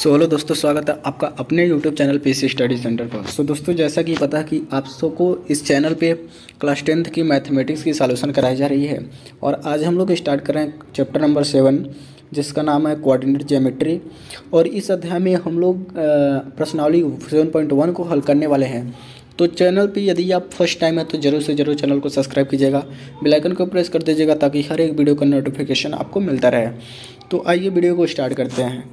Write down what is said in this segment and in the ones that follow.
So hello दोस्तों स्वागत है आपका अपने YouTube channel P C study centre पर। सो so, दोस्तों जैसा कि पता है कि आप सबको इस चैनल पे क्लास टेंथ की मैथमेटिक्स की सॉल्यूशन कराई जा रही है और आज हम लोग स्टार्ट कर रहे हैं चैप्टर नंबर सेवन जिसका नाम है कोऑर्डिनेट ज्योमेट्री और इस अध्याय में हम लोग प्रश्नावली सेवन पॉइंट वन को हल करने वाले हैं। तो चैनल पे यदि आप फ़र्स्ट टाइम है तो ज़रूर से ज़रूर चैनल को सब्सक्राइब कीजिएगा। बेल आइकन को प्रेस कर दीजिएगा ताकि हर एक वीडियो का नोटिफिकेशन आपको मिलता रहे। तो आइए वीडियो को स्टार्ट करते हैं।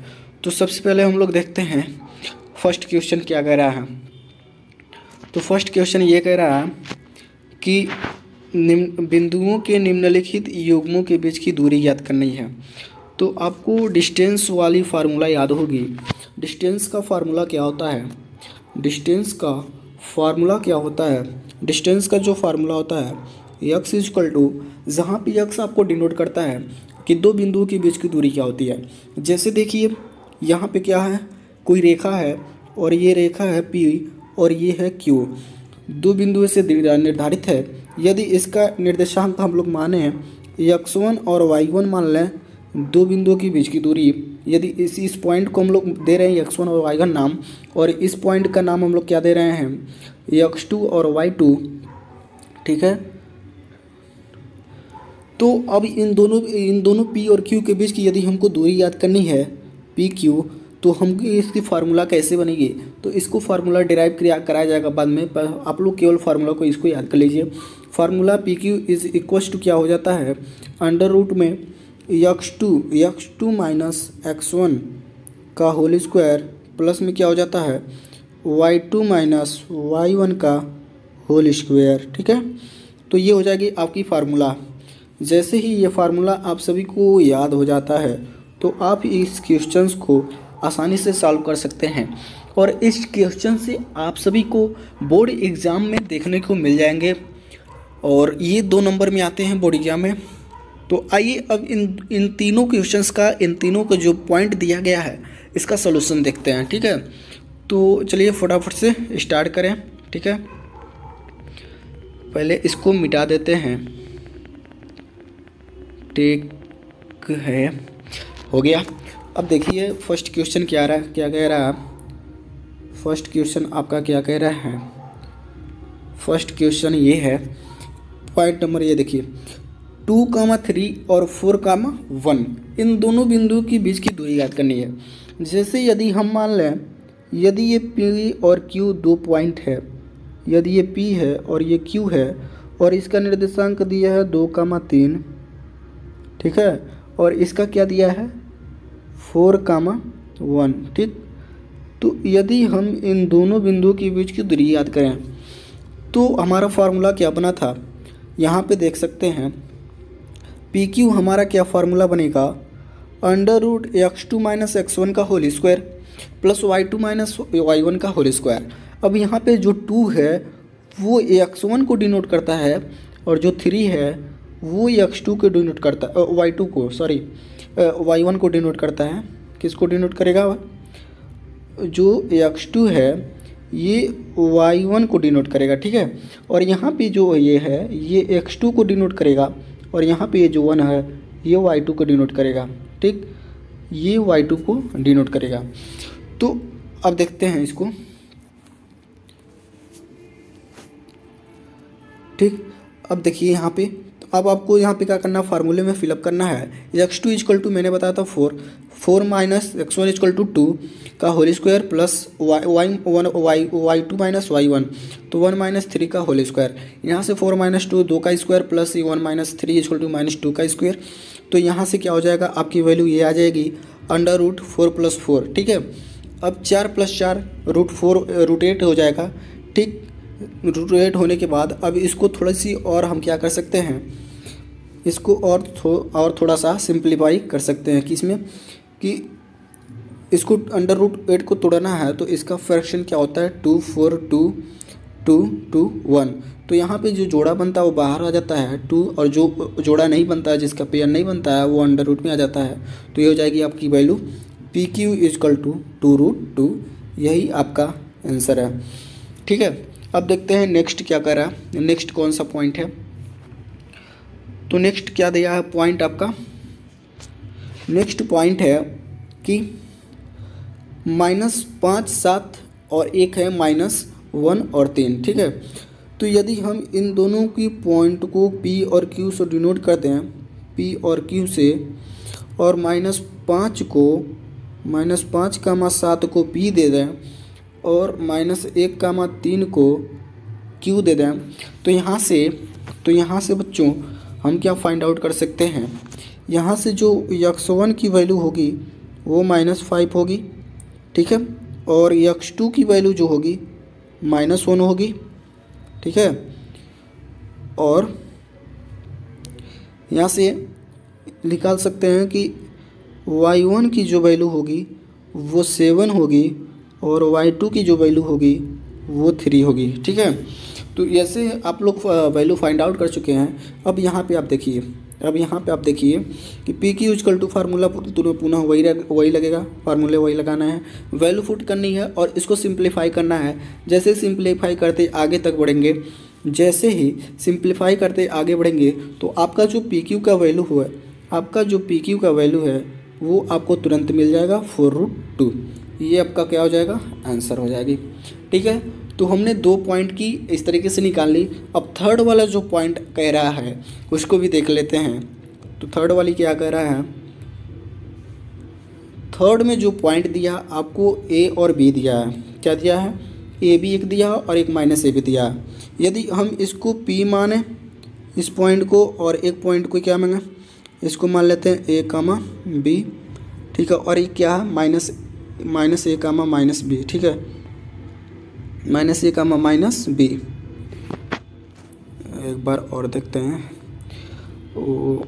तो सबसे पहले हम लोग देखते हैं फ़र्स्ट क्वेश्चन क्या कह रहा है? तो फ़र्स्ट क्वेश्चन ये कह रहा है कि निम्न, बिंदुओं के निम्नलिखित युग्मों के बीच की दूरी याद करनी है। तो आपको डिस्टेंस वाली फार्मूला याद होगी। डिस्टेंस का फार्मूला क्या होता है? डिस्टेंस का फार्मूला क्या होता है? डिस्टेंस का जो फार्मूला होता है यक्स इजकल टू जहाँ पे यक्स आपको डिनोट करता है कि दो बिंदुओं के बीच की दूरी क्या होती है। जैसे देखिए यहाँ पे क्या है? कोई रेखा है और ये रेखा है पी और ये है क्यू। दो बिंदुओं से निर्धारित है। यदि इसका निर्देशांक हम लोग माने यक्स वन और वाई वन मान लें, दो बिंदुओं के बीच की दूरी, यदि इस इस पॉइंट को हम लोग दे रहे हैं यक्स वन और वाई वन नाम, और इस पॉइंट का नाम हम लोग क्या दे रहे हैं? यक्स टू और वाई टू, ठीक है? तो अब इन दोनों इन दोनों पी और क्यू के बीच की यदि हमको दूरी याद करनी है पी क्यू तो हम इसकी फार्मूला कैसे बनेगी? तो इसको फार्मूला डिराइव कराया जाएगा बाद में, पर आप लोग केवल फार्मूला को इसको याद कर लीजिए। Formula P Q is equal to क्या हो जाता है? अंडर रूट में x two x two minus x one का होल स्क्वायर प्लस में क्या हो जाता है? Y two minus y one का होल स्क्वायर ठीक है? तो ये हो जाएगी आपकी फार्मूला जैसे ही ये फार्मूला आप सभी को याद हो जाता है तो आप इस क्वेश्चंस को आसानी से सॉल्व कर सकते हैं। और इस क्वेश्चन से आप सभी को बोर्ड एग्ज़ाम में देखने को मिल जाएँगे। और ये दो नंबर में आते हैं बोर्ड एग्ज़ाम में। तो आइए अब इन इन तीनों क्वेश्चंस का, इन तीनों का जो पॉइंट दिया गया है, इसका सोल्यूशन देखते हैं, ठीक है? तो चलिए फटाफट से स्टार्ट करें, ठीक है? पहले इसको मिटा देते हैं। टेक है। हो गया। अब देखिए फ़र्स्ट क्वेश्चन क्या रहा है क्या कह रहा है फ़र्स्ट क्वेश्चन आपका क्या कह रहा है? फ़र्स्ट क्वेश्चन ये है। पॉइंट नंबर ये देखिए। टू कामा थ्री और फोर कामा वन इन दोनों बिंदुओं के बीच की दूरी याद करनी है। जैसे यदि हम मान लें, यदि ये पी और क्यू दो पॉइंट है, यदि ये पी है और ये क्यू है, और इसका निर्देशांक दिया है दो कामा तीन, ठीक है? और इसका क्या दिया है? फोर कामा वन, ठीक? तो यदि हम इन दोनों बिंदुओं के बीच की दूरी याद करें तो हमारा फार्मूला क्या बना था? यहाँ पे देख सकते हैं। पी क्यू हमारा क्या फार्मूला बनेगा? Under root x two minus x one का whole square plus y two minus y one का होल स्क्वायर अब यहाँ पे जो टू है, वो एक्स वन को डिनोट करता है और जो थ्री है, वो एक्स टू को डिनोट करता वाई टू को सॉरी वाई वन को डिनोट करता है। किसको डिनोट करेगा जो एक्स टू है, ये वाई वन को डिनोट करेगा, ठीक है? और यहाँ पे जो ये है, ये एक्स टू को डिनोट करेगा, और यहाँ पे ये जो वन है, ये वाई टू को डिनोट करेगा, ठीक? ये वाई टू को डिनोट करेगा। तो अब देखते हैं इसको। ठीक? अब देखिए यहाँ पे अब आपको यहाँ पे क्या करना फार्मूले में फिलअप करना है। एक्स टू इजकल टू मैंने बताया था four four minus x one is equal two two का whole square plus y y one y y two minus y one तो वन माइनस थ्री का होल स्क्वायर यहाँ से फोर माइनस टू दो का square plus one minus three is equal two minus two का square तो यहाँ से क्या हो जाएगा? आपकी वैल्यू ये आ जाएगी under root four plus four ठीक है? अब चार प्लस चार रूट फोर रूट एट हो जाएगा। ठीक? रूट एट होने के बाद अब इसको थोड़ी सी और हम क्या कर सकते हैं? इसको और थो, और थोड़ा सा सिंप्लीफाई कर सकते हैं कि इसमें कि इसको अंडर रूट एट को तोड़ना है तो इसका फ्रैक्शन क्या होता है? Two four two two two one तो यहाँ पे जो जोड़ा बनता है वो बाहर आ जाता है टू और जो जोड़ा नहीं बनता है, जिसका पेयर नहीं बनता है, वो अंडर रूट में आ जाता है। तो ये हो जाएगी आपकी value P Q is equal to two two root two आपका आंसर है। ठीक है? अब देखते हैं नेक्स्ट क्या कर। रहा है नेक्स्ट कौन सा पॉइंट है? तो नेक्स्ट क्या दिया है पॉइंट आपका? नेक्स्ट पॉइंट है कि माइनस पाँच, सात और एक है माइनस वन और तीन, ठीक है? तो यदि हम इन दोनों की पॉइंट को पी और क्यू से डिनोट करते हैं पी और क्यू से, और माइनस पाँच को माइनस पाँच का मा सात को पी दे दें और माइनस एक कामा तीन को क्यू दे दें। तो यहाँ से तो यहाँ से बच्चों, हम क्या फाइंड आउट कर सकते हैं? यहाँ से जो यक्स वन की वैल्यू होगी, वो माइनस फाइव होगी, ठीक है? और यक्स टू की वैल्यू जो होगी माइनस वन होगी, ठीक है? और यहाँ से निकाल सकते हैं कि वाई वन की जो वैल्यू होगी, वो सेवन होगी और वाई टू की जो वैल्यू होगी, वो थ्री होगी, ठीक है? तो ऐसे आप लोग वैल्यू फाइंड आउट कर चुके हैं। अब यहाँ पे आप देखिए, अब यहाँ पे आप देखिए कि पी की यूजकल टू फार्मूला पुनः वही वही लगेगा। फार्मूले वही लगाना है। वैल्यू फुट करनी है और इसको सिंप्लीफाई करना है। जैसे सिंप्लीफाई करते आगे तक बढ़ेंगे, जैसे ही सिंप्लीफाई करते आगे बढ़ेंगे तो आपका जो पी क्यू का वैल्यू हुआ, आपका जो पी क्यू का वैल्यू है, वो आपको तुरंत मिल जाएगा फोर रूट टू ये आपका क्या हो जाएगा? आंसर हो जाएगी। ठीक है? तो हमने दो पॉइंट की इस तरीके से निकाल ली। अब थर्ड वाला जो पॉइंट कह रहा है, उसको भी देख लेते हैं। तो थर्ड वाली क्या कह रहा है? थर्ड में जो पॉइंट दिया, आपको ए और बी दिया है। क्या दिया है? ए बी एक दिया और एक माइनस ए भी दिया है। यदि हम इसको पी माने, इस पॉइंट को और एक पॉइंट को क्या मांगे? इसको मान लेते हैं ए कामा बी ठीक है? और ये क्या है? Minus minus A comma minus B, ठीक है? Minus A comma minus B. एक बार और देखते हैं। ओ,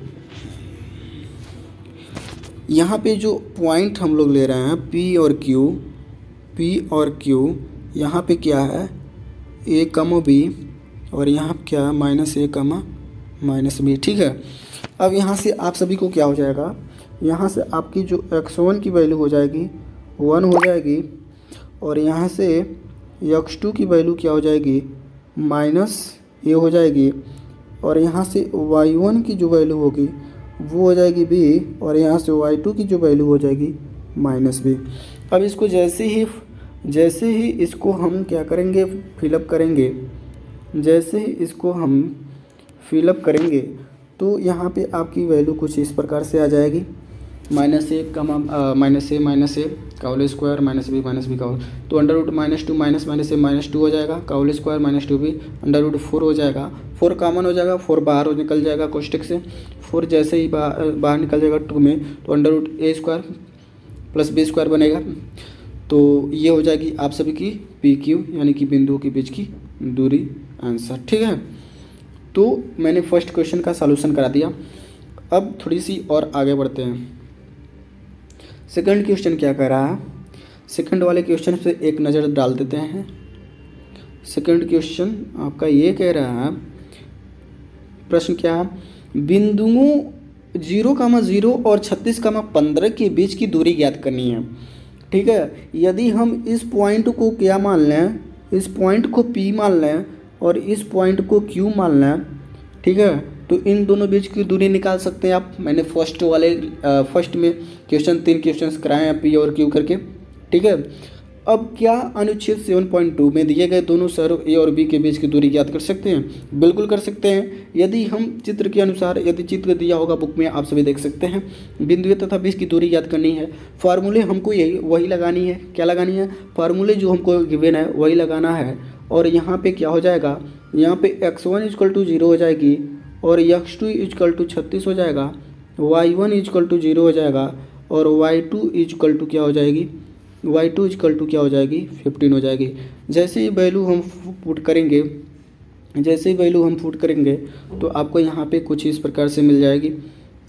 यहाँ पे जो पॉइंट हम लोग ले रहे हैं पी और क्यू पी और क्यू यहाँ पे क्या है? ए कम बी और यहाँ क्या है? Minus A comma minus B ठीक है? अब यहाँ से आप सभी को क्या हो जाएगा? यहाँ से आपकी जो एक्स वन की वैल्यू हो जाएगी वन हो जाएगी और यहाँ से एक्स टू की वैल्यू क्या हो जाएगी? माइनस ए हो जाएगी। और यहाँ से वाई वन की जो वैल्यू होगी, वो हो जाएगी बी और यहाँ से वाई टू की जो वैल्यू हो जाएगी, माइनस बी। अब इसको जैसे ही जैसे ही इसको हम क्या करेंगे? फिलअप करेंगे। जैसे ही इसको हम फिलअप करेंगे तो यहाँ पे आपकी वैल्यू कुछ इस प्रकार से आ जाएगी। Minus A comma minus A minus A whole square minus B minus B whole तो under root minus two minus minus A minus two हो जाएगा whole square minus two B under root four हो जाएगा. Four common हो जाएगा four बाहर हो, निकल जाएगा कोष्टक से. फोर जैसे ही बाहर निकल जाएगा टू में तो under root A square plus B square बनेगा. तो ये हो जाएगी आप सभी की पी क्यू यानी कि बिंदुओं के बीच की दूरी आंसर ठीक है? तो मैंने फ़र्स्ट क्वेश्चन का सॉल्यूशन करा दिया. अब थोड़ी सी और आगे बढ़ते हैं. सेकंड क्वेश्चन क्या कह रहा है? सेकंड वाले क्वेश्चन पे एक नज़र डाल देते हैं। सेकंड क्वेश्चन आपका ये कह रहा है, प्रश्न क्या है? बिंदुओं ज़ीरो कामा ज़ीरो और छत्तीस कामा पंद्रह के बीच की दूरी ज्ञात करनी है। ठीक है? यदि हम इस पॉइंट को क्या मान लें? इस पॉइंट को पी मान लें और इस पॉइंट को क्यू मान लें। ठीक है? तो इन दोनों बीच की दूरी निकाल सकते हैं आप। मैंने फ़र्स्ट वाले फ़र्स्ट में क्वेश्चन तीन क्वेश्चन कराए हैं पी और क्यू करके। ठीक है? अब क्या अनुच्छेद सेवन पॉइंट टू में दिए गए दोनों सर्व ए और बी के बीच की दूरी ज्ञात कर सकते हैं? बिल्कुल कर सकते हैं। यदि हम चित्र के अनुसार, यदि चित्र दिया होगा बुक में, आप सभी देख सकते हैं। बिंदु तथा बीच की दूरी ज्ञात करनी है। फार्मूले हमको यही, वही लगानी है। क्या लगानी है? फार्मूले जो हमको गिवेन है, वही लगाना है। और यहाँ पे क्या हो जाएगा? यहाँ पे x one is equal to zero हो जाएगी। और यक्स टू इजकल टू छत्तीस हो जाएगा, y one is equal to zero हो जाएगा, और वाई टू इजकल टू क्या हो जाएगी, वाई टू इजकल टू क्या हो जाएगी, फिफ्टीन हो जाएगी। जैसे ही वैल्यू हम पुट करेंगे, जैसे ही वैल्यू हम पुट करेंगे तो आपको यहाँ पे कुछ इस प्रकार से मिल जाएगी।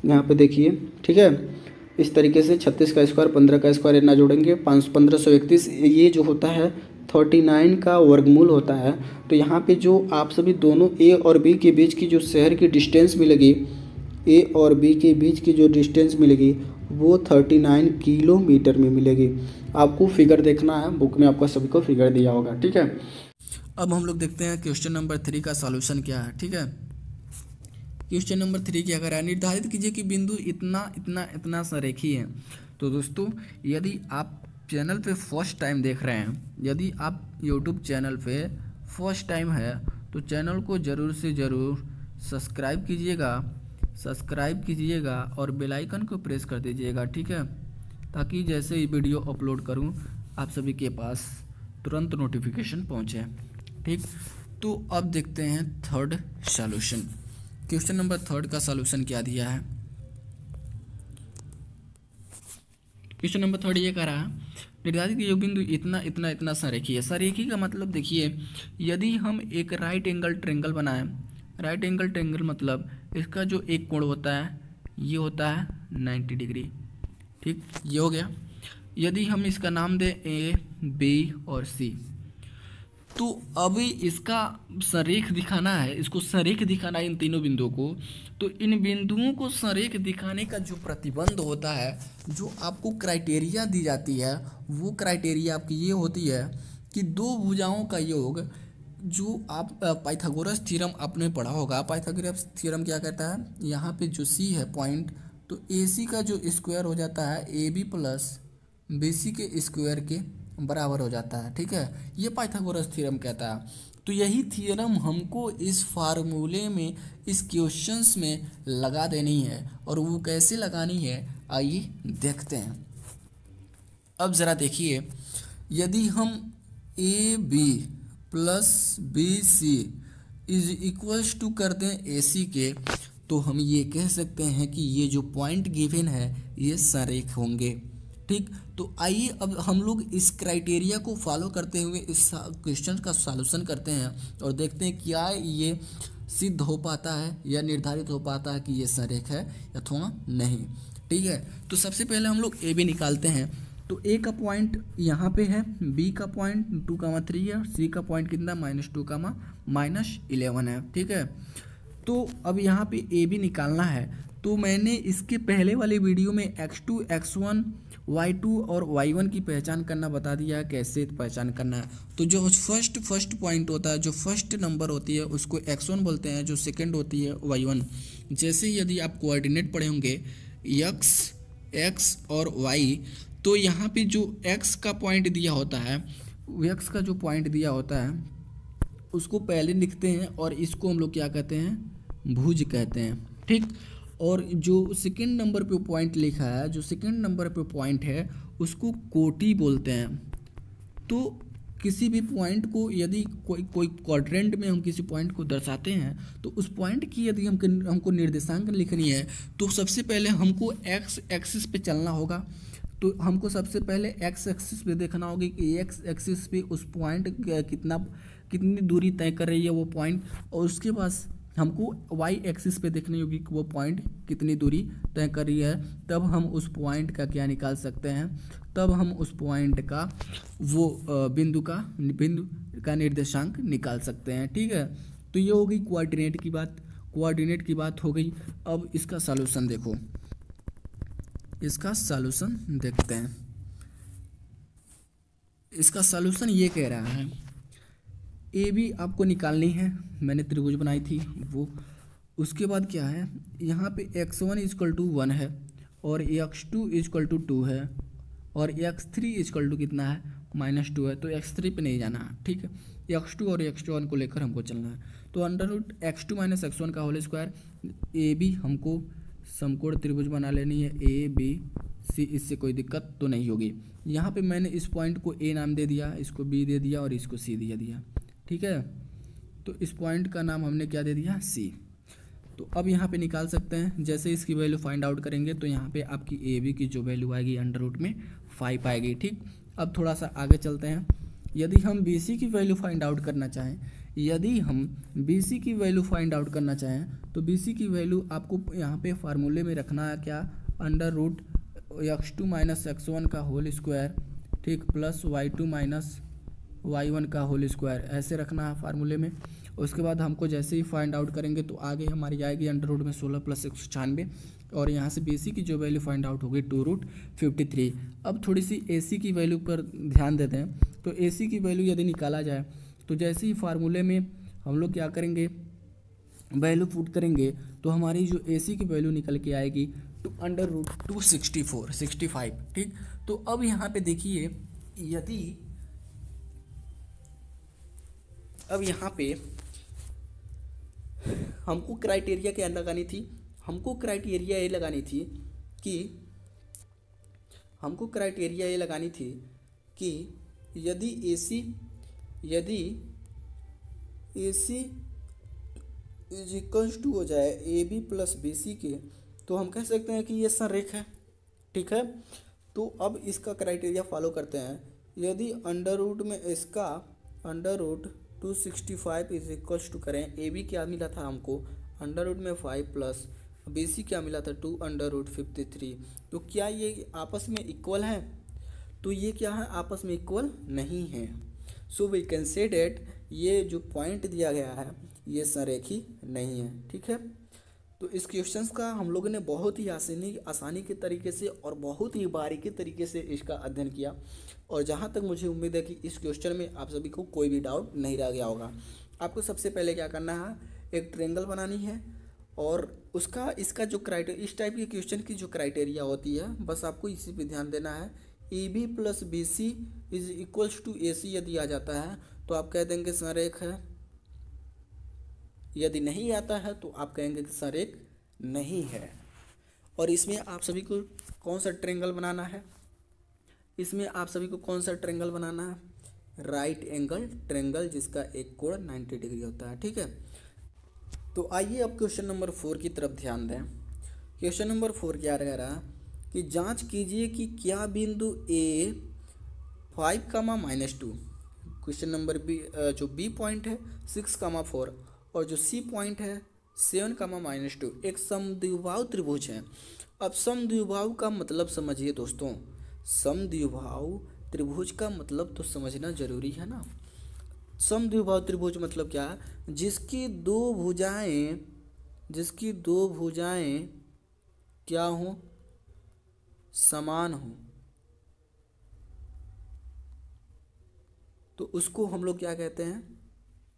यहाँ पे देखिए, ठीक है? इस तरीके से छत्तीस का स्क्वायर पंद्रह का स्क्वायर इतना जोड़ेंगे, पाँच पंद्रह सौ इकतीस, ये जो होता है थर्टी नाइन का वर्गमूल होता है तो यहाँ पे जो आप सभी दोनों ए और बी के बीच की जो शहर की डिस्टेंस मिलेगी ए और बी के बीच की जो डिस्टेंस मिलेगी, वो थर्टी नाइन किलोमीटर में मिलेगी। आपको फिगर देखना है बुक में आपका सभी को फिगर दिया होगा, ठीक है? अब हम लोग देखते हैं क्वेश्चन नंबर थ्री का सॉल्यूशन क्या है, ठीक है? क्वेश्चन नंबर थ्री क्या कर है निर्धारित कीजिए कि बिंदु इतना इतना इतना सा रेखी है तो दोस्तों, यदि आप चैनल पे फ़र्स्ट टाइम देख रहे हैं। यदि आप यूट्यूब चैनल पे फ़र्स्ट टाइम है तो चैनल को ज़रूर से ज़रूर सब्सक्राइब कीजिएगा सब्सक्राइब कीजिएगा और बेल आइकन को प्रेस कर दीजिएगा, ठीक है? ताकि जैसे ही वीडियो अपलोड करूँ, आप सभी के पास तुरंत नोटिफिकेशन पहुँचे, ठीक? तो अब देखते हैं third solution question number third का सॉल्यूशन क्या दिया है? क्वेश्चन नंबर थर्ड ये कह रहा है, निर्धारित योग बिंदु इतना इतना इतना सरेखी है। सरेखी का मतलब देखिए, यदि हम एक राइट एंगल ट्रेंगल बनाएँ राइट एंगल ट्रेंगल मतलब इसका जो एक कोण होता है, ये होता है नाइन्टी डिग्री ठीक, ये हो गया। यदि हम इसका नाम दें ए बी और सी तो अभी इसका सरेख दिखाना है, इसको सरेख दिखाना है इन तीनों बिंदुओं को। तो इन बिंदुओं को सरेख दिखाने का जो प्रतिबंध होता है, जो आपको क्राइटेरिया दी जाती है, वो क्राइटेरिया आपकी ये होती है कि दो भुजाओं का योग जो आप पाइथागोरस थ्योरम आपने पढ़ा होगा। पाइथागोरस थ्योरम क्या कहता है? यहाँ पे जो सी है पॉइंट तो ए सी का जो स्क्वायर हो जाता है A B plus B C के स्क्वायर के बराबर हो जाता है, ठीक है? ये पाइथागोरस थ्योरम कहता है। तो यही थ्योरम हमको इस फार्मूले में, इस क्वेश्चंस में लगा देनी है और वो कैसे लगानी है, आइए देखते हैं। अब ज़रा देखिए, यदि हम A B plus B C is equals to कर दें ए सी के तो हम ये कह सकते हैं कि ये जो पॉइंट गिवन है, ये सरेख होंगे। ठीक? तो आइए अब हम लोग इस क्राइटेरिया को फॉलो करते हुए, इस क्वेश्चन का सॉल्यूशन करते हैं और देखते हैं क्या ये सिद्ध हो पाता है या निर्धारित हो पाता है कि ये संरेख है अथवा नहीं। ठीक है? तो सबसे पहले हम लोग ए बी निकालते हैं। तो ए का पॉइंट यहाँ पे है बी का पॉइंट टू का कामा थ्री है सी का पॉइंट कितना? माइनस टू का कामा माइनस इलेवन है। ठीक है? तो अब यहाँ पे ए बी निकालना है। तो मैंने इसके पहले वाले वीडियो में x two x one y two और वाई वन की पहचान करना बता दिया कैसे पहचान करना है। तो जो फ़र्स्ट फ़र्स्ट पॉइंट होता है, जो फ़र्स्ट नंबर होती है, उसको एक्स वन बोलते हैं, जो सेकेंड होती है वाई वन जैसे यदि आप कोऑर्डिनेट पढ़े होंगे यक्स एक्स और वाई तो यहाँ पे जो एक्स का पॉइंट दिया होता है एक्स का जो पॉइंट दिया होता है, उसको पहले लिखते हैं और इसको हम लोग क्या कहते हैं, भुज कहते हैं। ठीक? और जो सेकेंड नंबर पे पॉइंट लिखा है, जो सेकेंड नंबर पे पॉइंट है, उसको कोटी बोलते हैं। तो किसी भी पॉइंट को यदि कोई कोई क्वाड्रेंट में हम किसी पॉइंट को दर्शाते हैं तो उस पॉइंट की यदि हम हमको निर्देशांक लिखनी है तो सबसे पहले हमको एक्स एक्सिस पे चलना होगा। तो हमको सबसे पहले एक्स एक्सिस पे देखना होगा कि एक्स एक्सिस पे उस पॉइंट कितना, कितनी दूरी तय कर रही है वो पॉइंट और उसके पास हमको वाई एक्सिस पे देखनी होगी कि वो पॉइंट कितनी दूरी तय कर रही है। तब हम उस पॉइंट का क्या निकाल सकते हैं? तब हम उस पॉइंट का वो बिंदु का बिंदु का निर्देशांक निकाल सकते हैं। ठीक है? तो ये हो गई कोऑर्डिनेट की बात। कोऑर्डिनेट की बात हो गई। अब इसका सॉल्यूशन देखो। इसका सॉल्यूशन देखते हैं। इसका सॉल्यूशन ये कह रहा है ए बी आपको निकालनी है। मैंने त्रिभुज बनाई थी वो। उसके बाद क्या है? यहाँ पे x one is equal to one है और x two is equal to two two और एक्स थ्री इजकल टू कितना है? माइनस टू है। तो एक्स थ्री पर नहीं जाना ठीक है? एक्स टू और एक्स टू वन को लेकर हमको चलना है। तो under root x two minus x one का होल स्क्वायर ए बी हमको समकोण त्रिभुज बना लेनी है। ए बी सी इससे कोई दिक्कत तो नहीं होगी। यहाँ पे मैंने इस पॉइंट को ए नाम दे दिया, इसको बी दे दिया और इसको सी दे दिया। ठीक है? तो इस पॉइंट का नाम हमने क्या दे दिया? सी तो अब यहाँ पे निकाल सकते हैं। जैसे इसकी वैल्यू फाइंड आउट करेंगे तो यहाँ पे आपकी ए बी की जो वैल्यू आएगी अंडर रूट में फाइव आएगी, ठीक? अब थोड़ा सा आगे चलते हैं। यदि हम बी सी की वैल्यू फाइंड आउट करना चाहें, यदि हम बी सी की वैल्यू फाइंड आउट करना चाहें तो बी सी की वैल्यू आपको यहाँ पे फार्मूले में रखना है क्या? Under root x two minus x one का होल स्क्वायर ठीक? Plus y two minus y one का होल स्क्वायर ऐसे रखना है फार्मूले में। उसके बाद हमको जैसे ही फाइंड आउट करेंगे तो आगे हमारी आएगी अंडर रूट में सोलह प्लस एक सौ छियानवे और यहाँ से बी सी की जो वैल्यू फाइंड आउट होगी टू रूट फिफ्टी थ्री अब थोड़ी सी ए सी की वैल्यू पर ध्यान देते हैं। तो ए सी की वैल्यू यदि निकाला जाए तो जैसे ही फार्मूले में हम लोग क्या करेंगे वैल्यू पुट करेंगे तो हमारी जो ए सी की वैल्यू निकल के आएगी two under root two sixty four sixty five ठीक? तो अब यहाँ पे देखिए, यदि अब यहाँ पे हमको क्राइटेरिया क्या लगानी थी? हमको क्राइटेरिया ये लगानी थी कि हमको क्राइटेरिया ये लगानी थी कि यदि एसी यदि एसी इज़ इक्वल्स टू हो जाए A B plus B C के तो हम कह सकते हैं कि ये संरेख है, ठीक है? तो अब इसका क्राइटेरिया फॉलो करते हैं। यदि अंडर रूट में इसका under root two sixty five is equals to करें। ए बी क्या मिला था हमको? अंडर रूट में फाइव प्लस बी सी क्या मिला था? Two under root fifty three तो क्या ये आपस में इक्वल है? तो ये क्या है? आपस में इक्वल नहीं है। So we can say that ये जो पॉइंट दिया गया है, ये संरेखी नहीं है। ठीक है? तो इस क्वेश्चन का हम लोगों ने बहुत ही आसानी आसानी के तरीके से और बहुत ही बारीकी तरीके से इसका अध्ययन किया। और जहाँ तक मुझे उम्मीद है कि इस क्वेश्चन में आप सभी को कोई भी डाउट नहीं रह गया होगा। आपको सबसे पहले क्या करना है, एक ट्रेंगल बनानी है और उसका, इसका जो क्राइटेरिया इस टाइप के क्वेश्चन की जो क्राइटेरिया होती है, बस आपको इसी पे ध्यान देना है। A B plus B C is equals to A C यदि आ जाता है तो आप कह देंगे संरेख है। यदि नहीं आता है तो आप कहेंगे कि सर, एक नहीं है। और इसमें आप सभी को कौन सा ट्रेंगल बनाना है? इसमें आप सभी को कौन सा ट्रेंगल बनाना है? राइट एंगल ट्रेंगल जिसका एक कोण 90 डिग्री होता है, ठीक है? तो आइए अब क्वेश्चन नंबर फोर की तरफ़ ध्यान दें। क्वेश्चन नंबर फोर क्या रह रहा कि जाँच कीजिए कि क्या बिंदु A five comma minus two question number B जो बी पॉइंट है सिक्स कामा फोर और जो सी पॉइंट है, सेवन कामा माइनस टू एक समद्विभाव त्रिभुज है। अब समद्विभाव का मतलब समझिए दोस्तों, समद्विभाव त्रिभुज का मतलब तो समझना ज़रूरी है ना। समद्विभाव त्रिभुज मतलब क्या? जिसकी दो भुजाएँ, जिसकी दो भुजाएँ क्या हो? समान हो। तो उसको हम लोग क्या कहते हैं?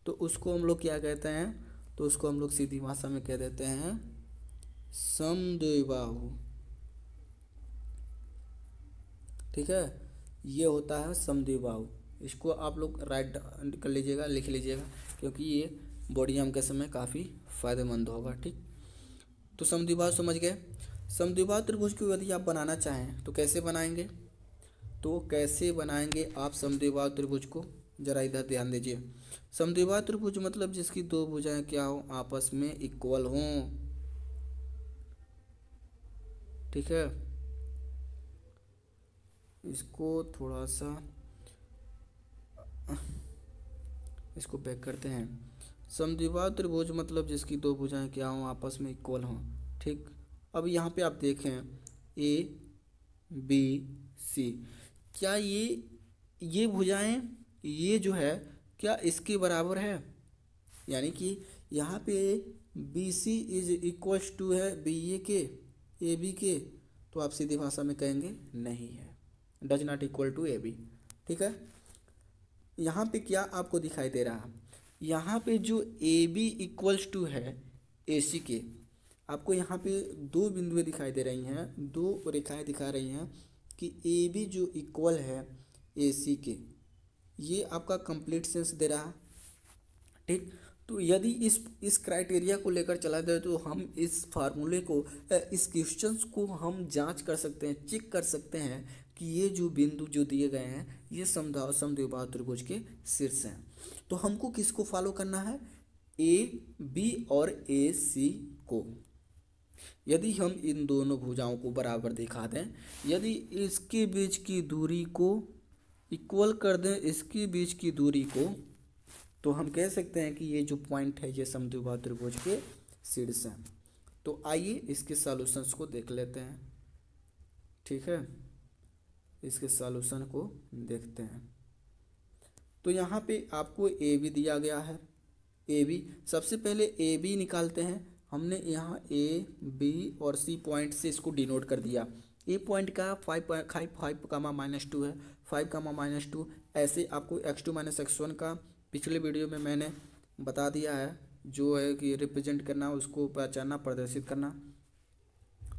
तो उसको हम लोग क्या कहते हैं? तो उसको हम लोग सीधी भाषा में कह देते हैं समद्विबाहु ठीक है? ये होता है समद्विबाहु इसको आप लोग राइट कर लीजिएगा, लिख लीजिएगा, क्योंकि ये बॉडी एग्ज़ाम के समय काफ़ी फ़ायदेमंद होगा, ठीक? तो समद्विबाहु समझ गए? समद्विबाहु त्रिभुज को यदि आप बनाना चाहें तो कैसे बनाएँगे? तो कैसे बनाएँगे आप समद्विबाहु त्रिभुज को? ज़रा इधर ध्यान दीजिए। समद्विबाहु त्रिभुज मतलब जिसकी दो भुजाएँ क्या हो? आपस में इक्वल हो। ठीक है? इसको थोड़ा सा इसको बैक करते हैं। समद्विबाहु त्रिभुज मतलब जिसकी दो भुजाएँ क्या हों? आपस में इक्वल हों। ठीक? अब यहाँ पे आप देखें। ए बी सी क्या ये ये भुजाएँ, ये जो है क्या इसके बराबर है? यानी कि यहाँ पे B C is equals to है बी ए के ए बी के तो आप सीधी भाषा में कहेंगे नहीं है। Does not equal to A B ठीक है? यहाँ पे क्या आपको दिखाई दे रहा? है यहाँ पे जो ए बी इक्वल्स टू है ए सी के, आपको यहाँ पे दो बिंदुएँ दिखाई दे रही हैं, दो रेखाएँ दिखा रही हैं कि ए बी जो इक्वल है ए सी के। ये आपका कंप्लीट सेंस दे रहा है। ठीक? तो यदि इस इस क्राइटेरिया को लेकर चला जाए तो हम इस फार्मूले को इस क्वेश्चंस को हम जाँच कर सकते हैं चेक कर सकते हैं कि ये जो बिंदु जो दिए गए हैं, ये समदाव समद्विबाहु त्रिभुज के शीर्ष हैं। तो हमको किसको फॉलो करना है? ए बी और ए सी को। यदि हम इन दोनों भुजाओं को बराबर दिखा दें, यदि इसके बीच की दूरी को इक्वल कर दें इसके बीच की दूरी को तो हम कह सकते हैं कि ये जो पॉइंट है, ये समद्विबाहु त्रिभुज के शीर्ष हैं। तो आइए इसके सॉल्यूशंस को देख लेते हैं। ठीक है? इसके सॉल्यूशन को देखते हैं। तो यहाँ पे आपको ए बी दिया गया है। ए बी सबसे पहले ए बी निकालते हैं। हमने यहाँ ए बी और सी पॉइंट से इसको डिनोट कर दिया। ए पॉइंट का five five five comma minus two है। फाइव कामा माइनस टू, ऐसे आपको x two minus x one का पिछले वीडियो में मैंने बता दिया है, जो है कि रिप्रेजेंट करना, उसको पहचानना, प्रदर्शित करना।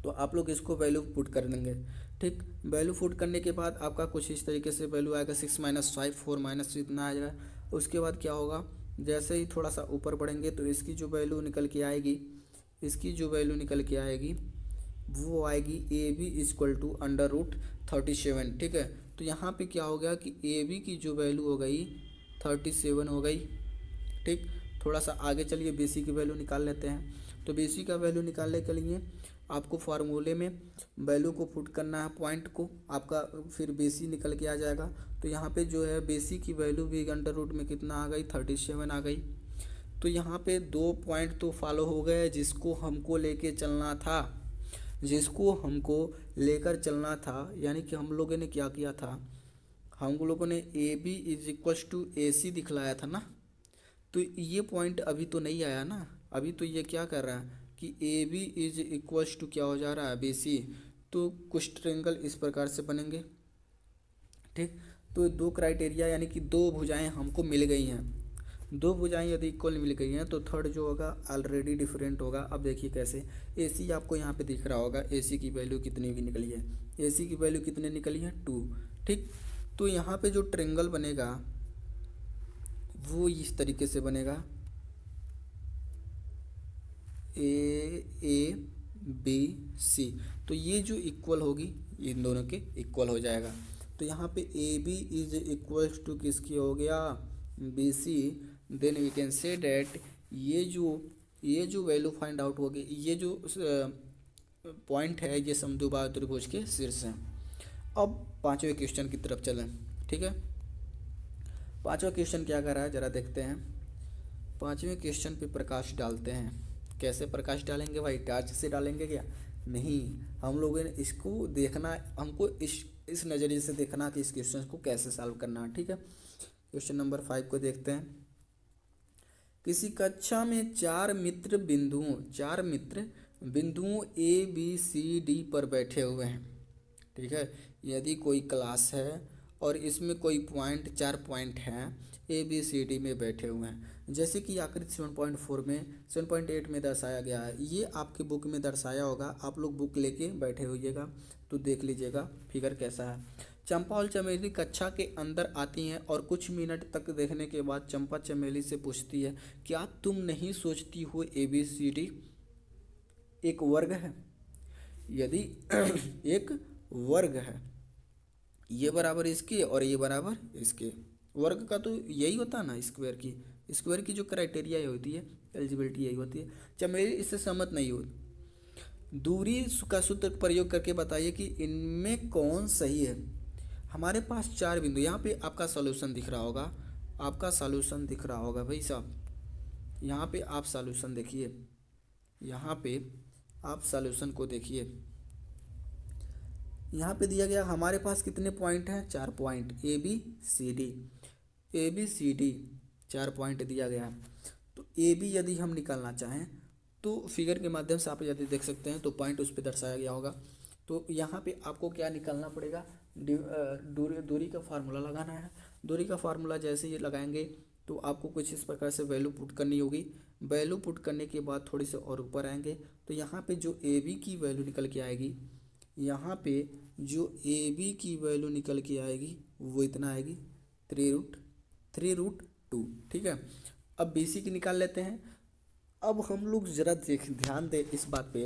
तो आप लोग इसको वैल्यू पुट कर देंगे, ठीक? वैल्यू फुट करने के बाद आपका कुछ इस तरीके से वैल्यू आएगा, six minus five, four minus इतना आ जाएगा। उसके बाद क्या होगा, जैसे ही थोड़ा सा ऊपर बढ़ेंगे तो इसकी जो वैल्यू निकल के आएगी, इसकी जो वैल्यू निकल के आएगी, वो आएगी A B is equal to under root thirty seven, ठीक है? तो यहाँ पे क्या हो गया कि ए बी की जो वैल्यू हो गई थर्टी सेवन हो गई, ठीक? थोड़ा सा आगे चलिए बेसी की वैल्यू निकाल लेते हैं। तो बेसी का वैल्यू निकालने के लिए आपको फार्मूले में वैल्यू को पुट करना है पॉइंट को। आपका फिर बेसी निकल के आ जाएगा। तो यहाँ पे जो है बेसी की वैल्यू भी अंडर रूट में कितना आ गई? थर्टी सेवन आ गई। तो यहाँ पे दो पॉइंट तो फॉलो हो गए जिसको हमको लेके चलना था। जिसको हमको लेकर चलना था, यानी कि हम लोगों ने क्या किया था? हम लोगों ने A B is equals to A C दिखलाया था ना? तो ये पॉइंट अभी तो नहीं आया ना? अभी तो ये क्या कर रहा है कि A B is equals to क्या हो जा रहा है? बी सी तो कुछ ट्रेंगल इस प्रकार से बनेंगे। ठीक? तो दो क्राइटेरिया यानी कि दो भुजाएँ हमको मिल गई हैं। दो भुजाएँ यदि इक्वल मिल गई हैं तो थर्ड जो होगा ऑलरेडी डिफरेंट होगा। अब देखिए कैसे। ए सी आपको यहाँ पे दिख रहा होगा ए सी की वैल्यू कितनी भी निकली है। ए सी की वैल्यू कितनी निकली है? टू ठीक? तो यहाँ पे जो ट्रेंगल बनेगा, वो इस तरीके से बनेगा। ए ए बी सी तो ये जो इक्वल होगी इन दोनों के इक्वल हो जाएगा। तो यहाँ पे A B is equal to किसकी हो गया? B C then we can say that ये जो ये जो वैल्यू फाइंड आउट होगी, ये जो पॉइंट है, ये समदुबा त्रिभुज के शीर्ष हैं अब पाँचवें क्वेश्चन की तरफ़ चलें, ठीक है? पांचवा क्वेश्चन क्या कर रहा है? ज़रा देखते हैं। पाँचवें क्वेश्चन पे प्रकाश डालते हैं। कैसे प्रकाश डालेंगे भाई? टार्च से डालेंगे क्या? नहीं, हम लोगों ने इसको देखना, हमको इस इस नज़रिए से देखना कि इस क्वेश्चन को कैसे सॉल्व करना है, ठीक है? क्वेश्चन नंबर फाइव को देखते हैं। किसी कक्षा में चार मित्र बिंदुओं, चार मित्र बिंदुओं ए बी सी डी पर बैठे हुए हैं। ठीक है? यदि कोई क्लास है और इसमें कोई पॉइंट, चार पॉइंट हैं ए बी सी डी में बैठे हुए हैं। जैसे कि आकृति सेवन पॉइंट फोर में सेवन पॉइंट एट में दर्शाया गया है। ये आपके बुक में दर्शाया होगा। आप लोग बुक लेके बैठे होइएगा तो देख लीजिएगा फिगर कैसा है। चंपा और चमेली कक्षा के अंदर आती हैं और कुछ मिनट तक देखने के बाद चंपा चमेली से पूछती है, क्या तुम नहीं सोचती हो ए बी सी डी एक वर्ग है? यदि एक वर्ग है, ये बराबर इसके और ये बराबर इसके। वर्ग का तो यही होता है ना, स्क्वायर की। स्क्वायर की जो क्राइटेरिया होती है, एलिजिबिलिटी यही होती है। चमेली इससे सहमत नहीं होती दूरी का सूत्र प्रयोग करके बताइए कि इनमें कौन सही है। हमारे पास चार बिंदु, यहाँ पे आपका सॉल्यूशन दिख रहा होगा। आपका सॉल्यूशन दिख रहा होगा भाई साहब। यहाँ पे आप सॉल्यूशन देखिए। यहाँ पे आप सॉल्यूशन को देखिए। यहाँ पे दिया गया, हमारे पास कितने पॉइंट हैं? चार point A B C D A B C D चार पॉइंट दिया गया। तो ए बी यदि हम निकालना चाहें तो फिगर के माध्यम से आप यदि देख सकते हैं तो पॉइंट उस पर दर्शाया गया होगा। तो यहाँ पे आपको क्या निकालना पड़ेगा? दूरी दूरी का फार्मूला लगाना है। दूरी का फार्मूला जैसे ही लगाएँगे तो आपको कुछ इस प्रकार से वैल्यू पुट करनी होगी। वैल्यू पुट करने के बाद थोड़ी से और ऊपर आएँगे। तो यहाँ पे जो ए बी की वैल्यू निकल के आएगी, यहाँ पे जो ए बी की वैल्यू निकल के आएगी, वो इतना आएगी। Three root three root two, ठीक है? अब बी सी की निकाल लेते हैं। अब हम लोग ज़रा देख, ध्यान दें इस बात पे।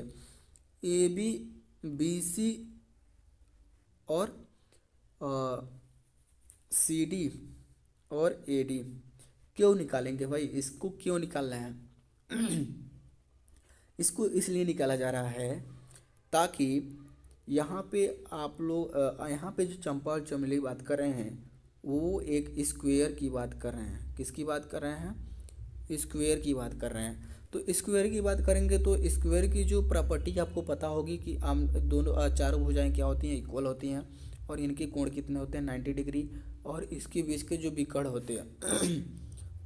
ए बी बी सी और सी डी और ए डी क्यों निकालेंगे भाई? इसको क्यों निकालना है? इसको इसलिए निकाला जा रहा है ताकि यहाँ पे आप लोग यहाँ पे जो चंपा और चमेली बात कर रहे हैं, वो एक स्क्वेयर की बात कर रहे हैं। किसकी बात कर रहे हैं? स्क्वेयर की बात कर रहे हैं। तो स्क्वेयर की बात करेंगे तो स्क्वेयर की जो प्रॉपर्टी आपको पता होगी कि आम, दोनों चारों भुजाएँ क्या होती हैं? इक्वल होती हैं। और इनके कोण कितने होते हैं? Ninety degree. और इसके बीच के जो विकर्ण होते हैं,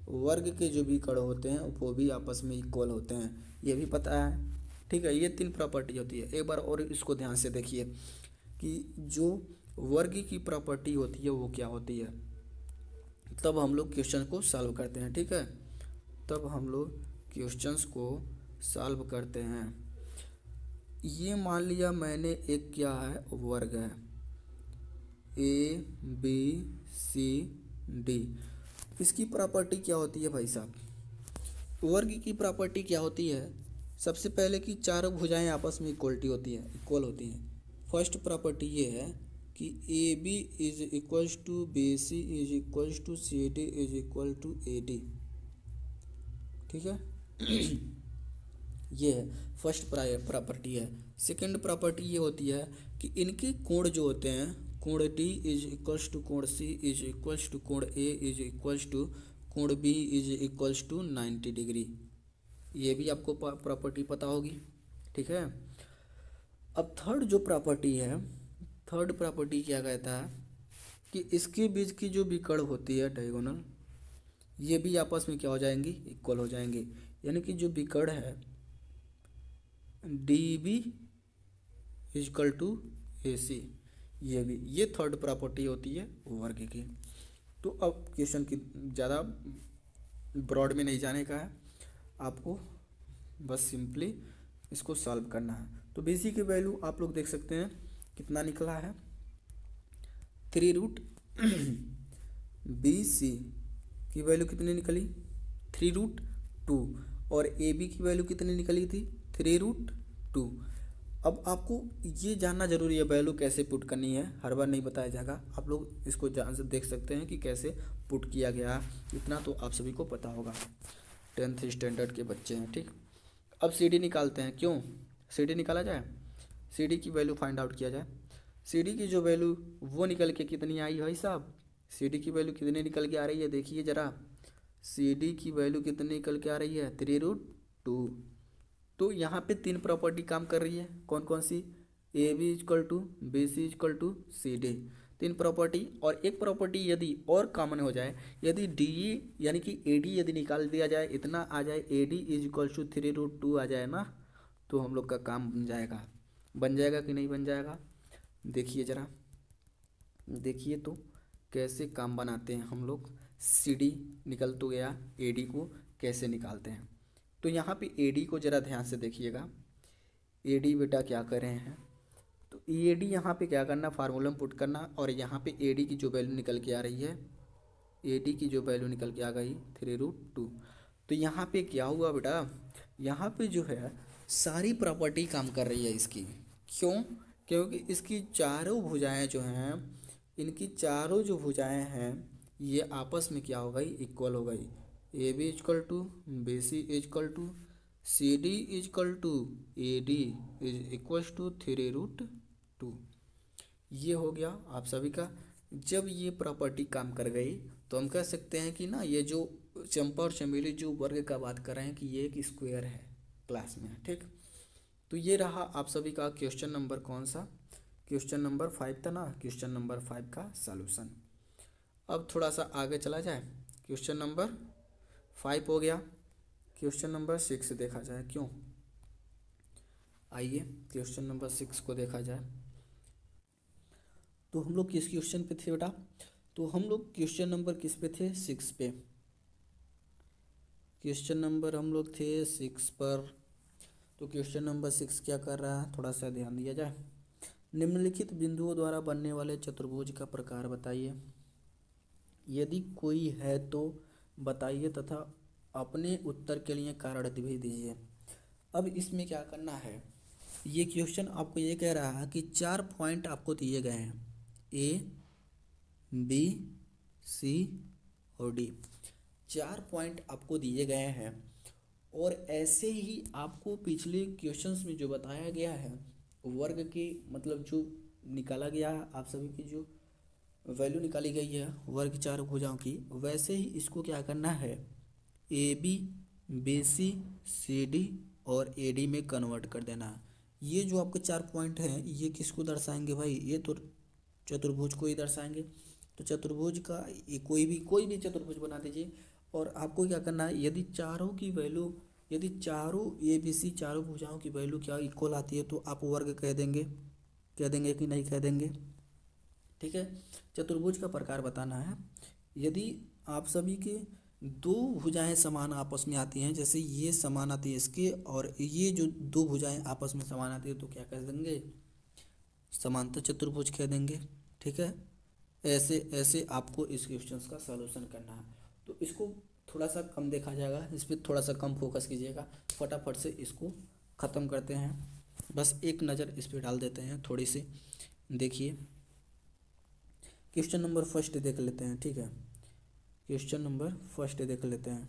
वर्ग के जो विकर्ण होते हैं, वो भी आपस में इक्वल होते हैं। ये भी पता है। ठीक है, ये तीन प्रॉपर्टी होती है। एक बार और इसको ध्यान से देखिए कि जो वर्ग की प्रॉपर्टी होती है, वो क्या होती है? तब हम लोग क्वेश्चन को सॉल्व करते हैं। ठीक है? तब हम लोग क्वेश्चंस को सॉल्व करते हैं। ये मान लिया मैंने एक क्या है? वर्ग है। ए बी सी डी इसकी प्रॉपर्टी क्या होती है भाई साहब? वर्ग की प्रॉपर्टी क्या होती है? सबसे पहले कि चारों भुजाएँ आपस में इक्वलिटी होती है इक्वल होती हैं। फ़र्स्ट प्रॉपर्टी ये है कि A B is equals to B C is equals to C D is equal to A D ठीक है? ये है फ़र्स्ट प्रॉपर्टी है। सेकंड प्रॉपर्टी ये होती है कि इनके कोण जो होते हैं कोण डी इज़ इक्वल्स टू कोण सी इज़ इक्वल्स टू कोण ए इज़ इक्वल्स टू कोण B is equals to ninety degree. ये भी आपको प्रॉपर्टी पता होगी, ठीक है? अब थर्ड जो प्रॉपर्टी है थर्ड प्रॉपर्टी क्या कहता है कि इसके बीच की जो विकर्ण होती है डायगोनल ये भी आपस में क्या हो जाएँगी? इक्वल हो जाएँगे। यानी कि जो विकर्ण है D B is equal to A C ये भी, ये थर्ड प्रॉपर्टी होती है वर्ग की। तो अब क्वेश्चन की ज़्यादा ब्रॉड में नहीं जाने का है। आपको बस सिंपली इसको सॉल्व करना है। तो बी सी की वैल्यू आप लोग देख सकते हैं कितना निकला है। थ्री रूट बी सी की वैल्यू कितनी निकली? थ्री रूट टू और ए बी की वैल्यू कितनी निकली थी? थ्री रूट टू अब आपको ये जानना ज़रूरी है वैल्यू कैसे पुट करनी है? हर बार नहीं बताया जाएगा। आप लोग इसको जान से देख सकते हैं कि कैसे पुट किया गया इतना तो आप सभी को पता होगा। टेंथ स्टैंडर्ड के बच्चे हैं, ठीक? अब सी डी निकालते हैं। क्यों? सी डी निकाला जाए? सी डी की वैल्यू फाइंड आउट किया जाए। सी डी की जो वैल्यू, वो निकल के कितनी आई भाई साहब? सी डी की वैल्यू कितनी निकल के आ रही है? देखिए ज़रा। सी डी की वैल्यू कितनी निकल के आ रही है? Three root two. तो यहाँ पे तीन प्रॉपर्टी काम कर रही है। कौन कौन सी A B is equal to B C is equal to C D तीन प्रॉपर्टी और एक प्रॉपर्टी यदि और कॉमन हो जाए, यदि डी ई यानी कि ए डी यदि निकाल दिया जाए, इतना आ जाए A D is equal to three root two आ जाए ना तो हम लोग का काम बन जाएगा। बन जाएगा कि नहीं बन जाएगा? देखिए ज़रा। देखिए तो कैसे काम बनाते हैं हम लोग? सी डी निकल तो गया ए डी को कैसे निकालते हैं? तो यहाँ पे ए को ज़रा ध्यान से देखिएगा। ए बेटा क्या कर रहे हैं? तो ए डी यहाँ पर क्या करना फार्मूला में पुट करना और यहाँ पे ए की जो वैल्यू निकल के आ रही है ए की जो वैल्यू निकल के आ गई थ्री रूट टू तो यहाँ पे क्या हुआ बेटा? यहाँ पे जो है, सारी प्रॉपर्टी काम कर रही है इसकी। क्यों? क्योंकि इसकी चारों भुजाएँ जो हैं, इनकी चारों जो भुजाएँ हैं, ये आपस में क्या हो गई? इक्वल हो गई। A B is equal to B C is equal to C D is equal to A D is equals to three root two ये हो गया आप सभी का। जब ये प्रॉपर्टी काम कर गई तो हम कह सकते हैं कि ना, ये जो चंपा और चमेली जो वर्ग का बात कर रहे हैं कि ये एक स्क्वायर है क्लास में, ठीक? तो ये रहा आप सभी का क्वेश्चन नंबर कौन सा? क्वेश्चन नंबर फाइव था ना क्वेश्चन नंबर फाइव का सॉल्यूशन अब थोड़ा सा आगे चला जाए। क्वेश्चन नंबर फाइव हो गया। क्वेश्चन नंबर सिक्स देखा जाए। क्यों? आइए क्वेश्चन नंबर सिक्स को देखा जाए। तो हम लोग किस क्वेश्चन पे थे बेटा? तो हम लोग क्वेश्चन नंबर किस पे थे? सिक्स पे। क्वेश्चन नंबर हम लोग थे सिक्स पर। तो क्वेश्चन नंबर सिक्स क्या कर रहा है? थोड़ा सा ध्यान दिया जाए। निम्नलिखित बिंदुओं द्वारा बनने वाले चतुर्भुज का प्रकार बताइए। यदि कोई है तो बताइए तथा अपने उत्तर के लिए कारण भी दीजिए। अब इसमें क्या करना है? ये क्वेश्चन आपको ये कह रहा है कि चार पॉइंट आपको दिए गए हैं। ए बी सी और डी चार पॉइंट आपको दिए गए हैं। और ऐसे ही आपको पिछले क्वेश्चंस में जो बताया गया है, वर्ग के मतलब जो निकाला गया है आप सभी की जो वैल्यू निकाली गई है वर्ग चार भुजाओं की, वैसे ही इसको क्या करना है? A B B C C D और ए डी में कन्वर्ट कर देना। है ये जो आपके चार पॉइंट हैं, ये किसको दर्शाएँगे भाई? ये तो चतुर्भुज को ही दर्शाएँगे। तो चतुर्भुज का ये कोई भी कोई भी चतुर्भुज बना दीजिए। और आपको क्या करना है, यदि चारों की वैल्यू, यदि चारों ए बी सी चारों भुजाओं की वैल्यू क्या इक्वल आती है तो आप वर्ग कह देंगे। कह देंगे कि नहीं कह देंगे। ठीक है? चतुर्भुज का प्रकार बताना है। यदि आप सभी के दो भुजाएँ समान आपस में आती हैं, जैसे ये समान आती है इसके और ये जो दो भुजाएँ आपस में समान आती है तो क्या कह देंगे? समांतर चतुर्भुज कह देंगे, ठीक है? ऐसे ऐसे आपको इस क्वेश्चन का सॉल्यूशन करना है। तो इसको थोड़ा सा कम देखा जाएगा, इस पर थोड़ा सा कम फोकस कीजिएगा। फटाफट से इसको ख़त्म करते हैं। बस एक नज़र इस पर डाल देते हैं, थोड़ी सी। देखिए। क्वेश्चन नंबर फ़र्स्ट देख लेते हैं, ठीक है? क्वेश्चन नंबर फ़र्स्ट देख लेते हैं।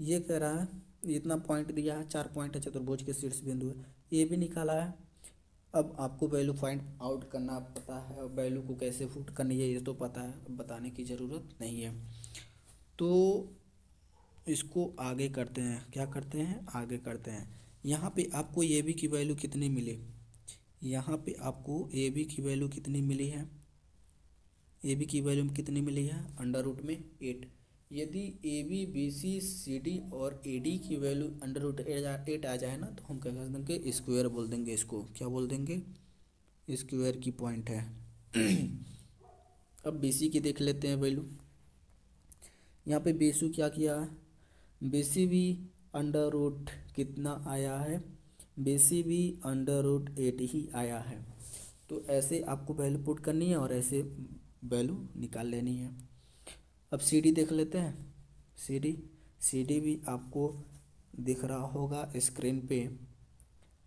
ये कह रहा है इतना पॉइंट दिया है चार पॉइंट है, चतुर्भुज के शीर्ष बिंदु है। ये भी निकाला है। अब आपको वैल्यू फाइंड आउट करना पता है, और वैल्यू को कैसे फुट करनी है, ये तो पता है बताने की ज़रूरत नहीं है। तो इसको आगे करते हैं। क्या करते हैं? आगे करते हैं। यहाँ पे आपको ए बी की वैल्यू कितनी मिली? यहाँ पे आपको ए बी की वैल्यू कितनी मिली है? ए बी की वैल्यू कितनी मिली है? अंडर रूट में एट। यदि A B B C C D और ए डी की वैल्यू अंडर रूट एट आ जाए ना तो हम क्या कर देंगे? स्क्वायर बोल देंगे इसको। क्या बोल देंगे? स्क्वायर की पॉइंट है। अब बी सी की देख लेते हैं वैल्यू। यहाँ पे बेसू क्या किया? है बेसी भी अंडर रूट कितना आया है? बेसी भी अंडर रूट एट ही आया है। तो ऐसे आपको वैल्यू पुट करनी है और ऐसे वैल्यू निकाल लेनी है। अब सी डी देख लेते हैं। सी डी सी डी भी आपको दिख रहा होगा स्क्रीन पे।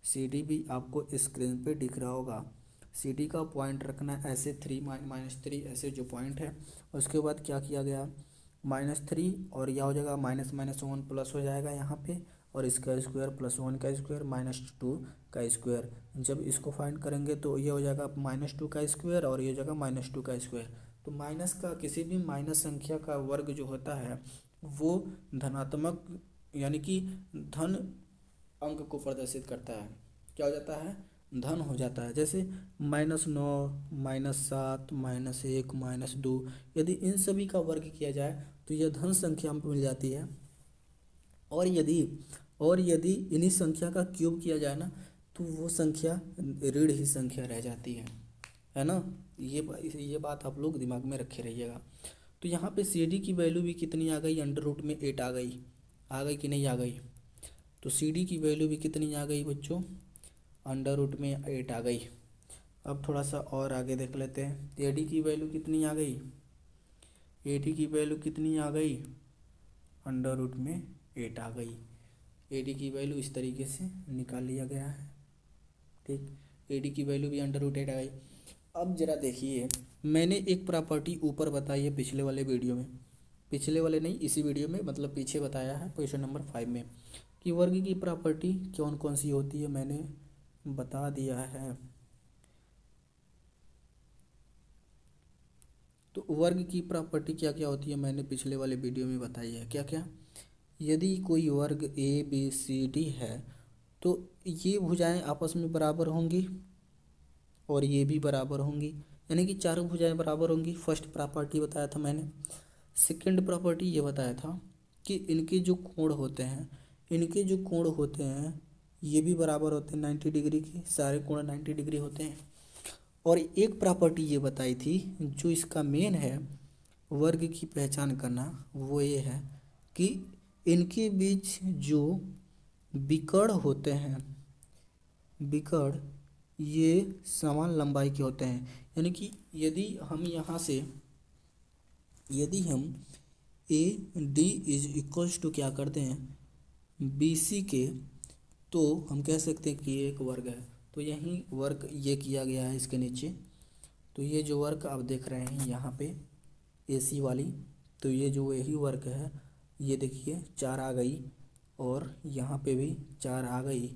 सी डी भी आपको स्क्रीन पे दिख रहा होगा। सी डी का पॉइंट रखना ऐसे थ्री माइनस थ्री ऐसे जो पॉइंट है। उसके बाद क्या किया गया? माइनस थ्री और यह हो जाएगा माइनस माइनस वन प्लस हो जाएगा यहाँ पे। और इसका स्क्वायर प्लस वन का स्क्वायर माइनस टू का स्क्वायर जब इसको फाइंड करेंगे तो ये हो जाएगा माइनस टू का स्क्वायर और ये हो जाएगा माइनस टू का स्क्वायर तो माइनस का किसी भी माइनस संख्या का वर्ग जो होता है, वो धनात्मक यानी कि धन अंक को प्रदर्शित करता है। क्या हो जाता है? धन हो जाता है। जैसे माइनस नौ माइनस सात माइनस एक माइनस दो, यदि इन सभी का वर्ग किया जाए तो यह धन संख्या में मिल जाती है। और यदि और यदि इन्हीं संख्या का क्यूब किया जाए ना तो वो संख्या, ऋण ही संख्या रह जाती है। है ना? ये ये बात आप लोग दिमाग में रखे रहिएगा। तो यहाँ पे सी डी की वैल्यू भी कितनी आ गई? अंडर रूट में एट आ गई। आ गई कि नहीं आ गई? तो सी डी की वैल्यू भी कितनी आ गई बच्चों? अंडर रूट में एट आ गई। अब थोड़ा सा और आगे देख लेते हैं। ए डी की वैल्यू कितनी आ गई? ए डी की वैल्यू कितनी आ गई? अंडर रूट में एट आ गई। ए डी की वैल्यू इस तरीके से निकाल लिया गया है। ठीक ए डी की वैल्यू भी अंडर रूट एट आ गई। अब ज़रा देखिए, मैंने एक प्रॉपर्टी ऊपर बताई है पिछले वाले वीडियो में। पिछले वाले नहीं, इसी वीडियो में मतलब पीछे बताया है क्वेश्चन नंबर फाइव में कि वर्ग की प्रॉपर्टी कौन कौन सी होती है, मैंने बता दिया है। तो वर्ग की प्रॉपर्टी क्या क्या होती है, मैंने पिछले वाले वीडियो में बताई है। क्या क्या यदि कोई वर्ग ए बी सी डी है तो ये भुजाएँ आपस में बराबर होंगी और ये भी बराबर होंगी। यानी कि चारों भुजाएँ बराबर होंगी। फ़र्स्ट प्रॉपर्टी बताया था मैंने। सेकंड प्रॉपर्टी ये बताया था कि इनके जो कोण होते हैं, इनके जो कोण होते हैं, ये भी बराबर होते हैं नाइन्टी डिग्री के। सारे कोण नाइन्टी डिग्री होते हैं। और एक प्रॉपर्टी ये बताई थी, जो इसका मेन है, वर्ग की पहचान करना, वो ये है कि इनके बीच जो विकर्ण होते हैं विकर्ण ये समान लंबाई के होते हैं। यानी कि यदि हम यहाँ से, यदि हम A, D is equals to क्या करते हैं? बी, सी के तो हम कह सकते हैं कि ये एक वर्ग है। तो यहीं वर्क ये किया गया है इसके नीचे। तो ये जो वर्क आप देख रहे हैं यहाँ पे, ए, सी वाली तो ये जो यही वर्क है ये देखिए, चार आ गई और यहाँ पे भी चार आ गई।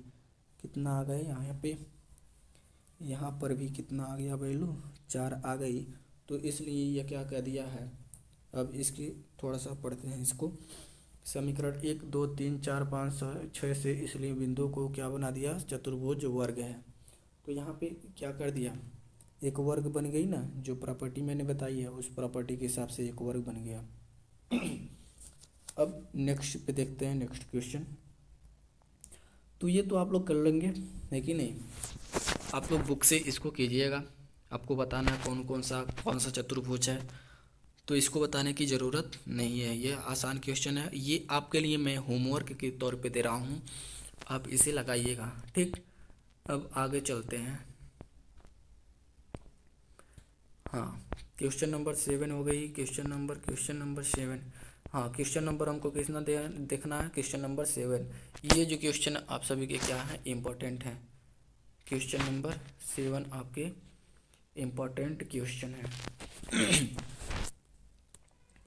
कितना आ गए? यहाँ पे। यहाँ पर भी कितना आ गया वैल्यू चार आ गई। तो इसलिए यह क्या कह दिया है? अब इसकी थोड़ा सा पढ़ते हैं इसको। समीकरण एक, दो, तीन, चार, पाँच छः से इसलिए बिंदु को क्या बना दिया? चतुर्भुज वर्ग है। तो यहाँ पे क्या कर दिया? एक वर्ग बन गई ना, जो प्रॉपर्टी मैंने बताई है, उस प्रॉपर्टी के हिसाब से एक वर्ग बन गया। अब नेक्स्ट पे देखते हैं नेक्स्ट क्वेश्चन तो ये तो आप लोग कर लेंगे, है कि नहीं? आप लोग बुक से इसको कीजिएगा। आपको बताना है कौन कौन सा कौन सा चतुर्भुज है। तो इसको बताने की ज़रूरत नहीं है। ये आसान क्वेश्चन है। ये आपके लिए मैं होमवर्क के तौर पे दे रहा हूँ। आप इसे लगाइएगा, ठीक? अब आगे चलते हैं। हाँ क्वेश्चन नंबर सेवन हो गई। Question number question number seven हाँ क्वेश्चन नंबर हमको कितना दे, देखना है? क्वेश्चन नंबर सेवन ये जो क्वेश्चन आप सभी के क्या है? इम्पोर्टेंट है. क्वेश्चन नंबर सेवन आपके इम्पोर्टेंट क्वेश्चन है।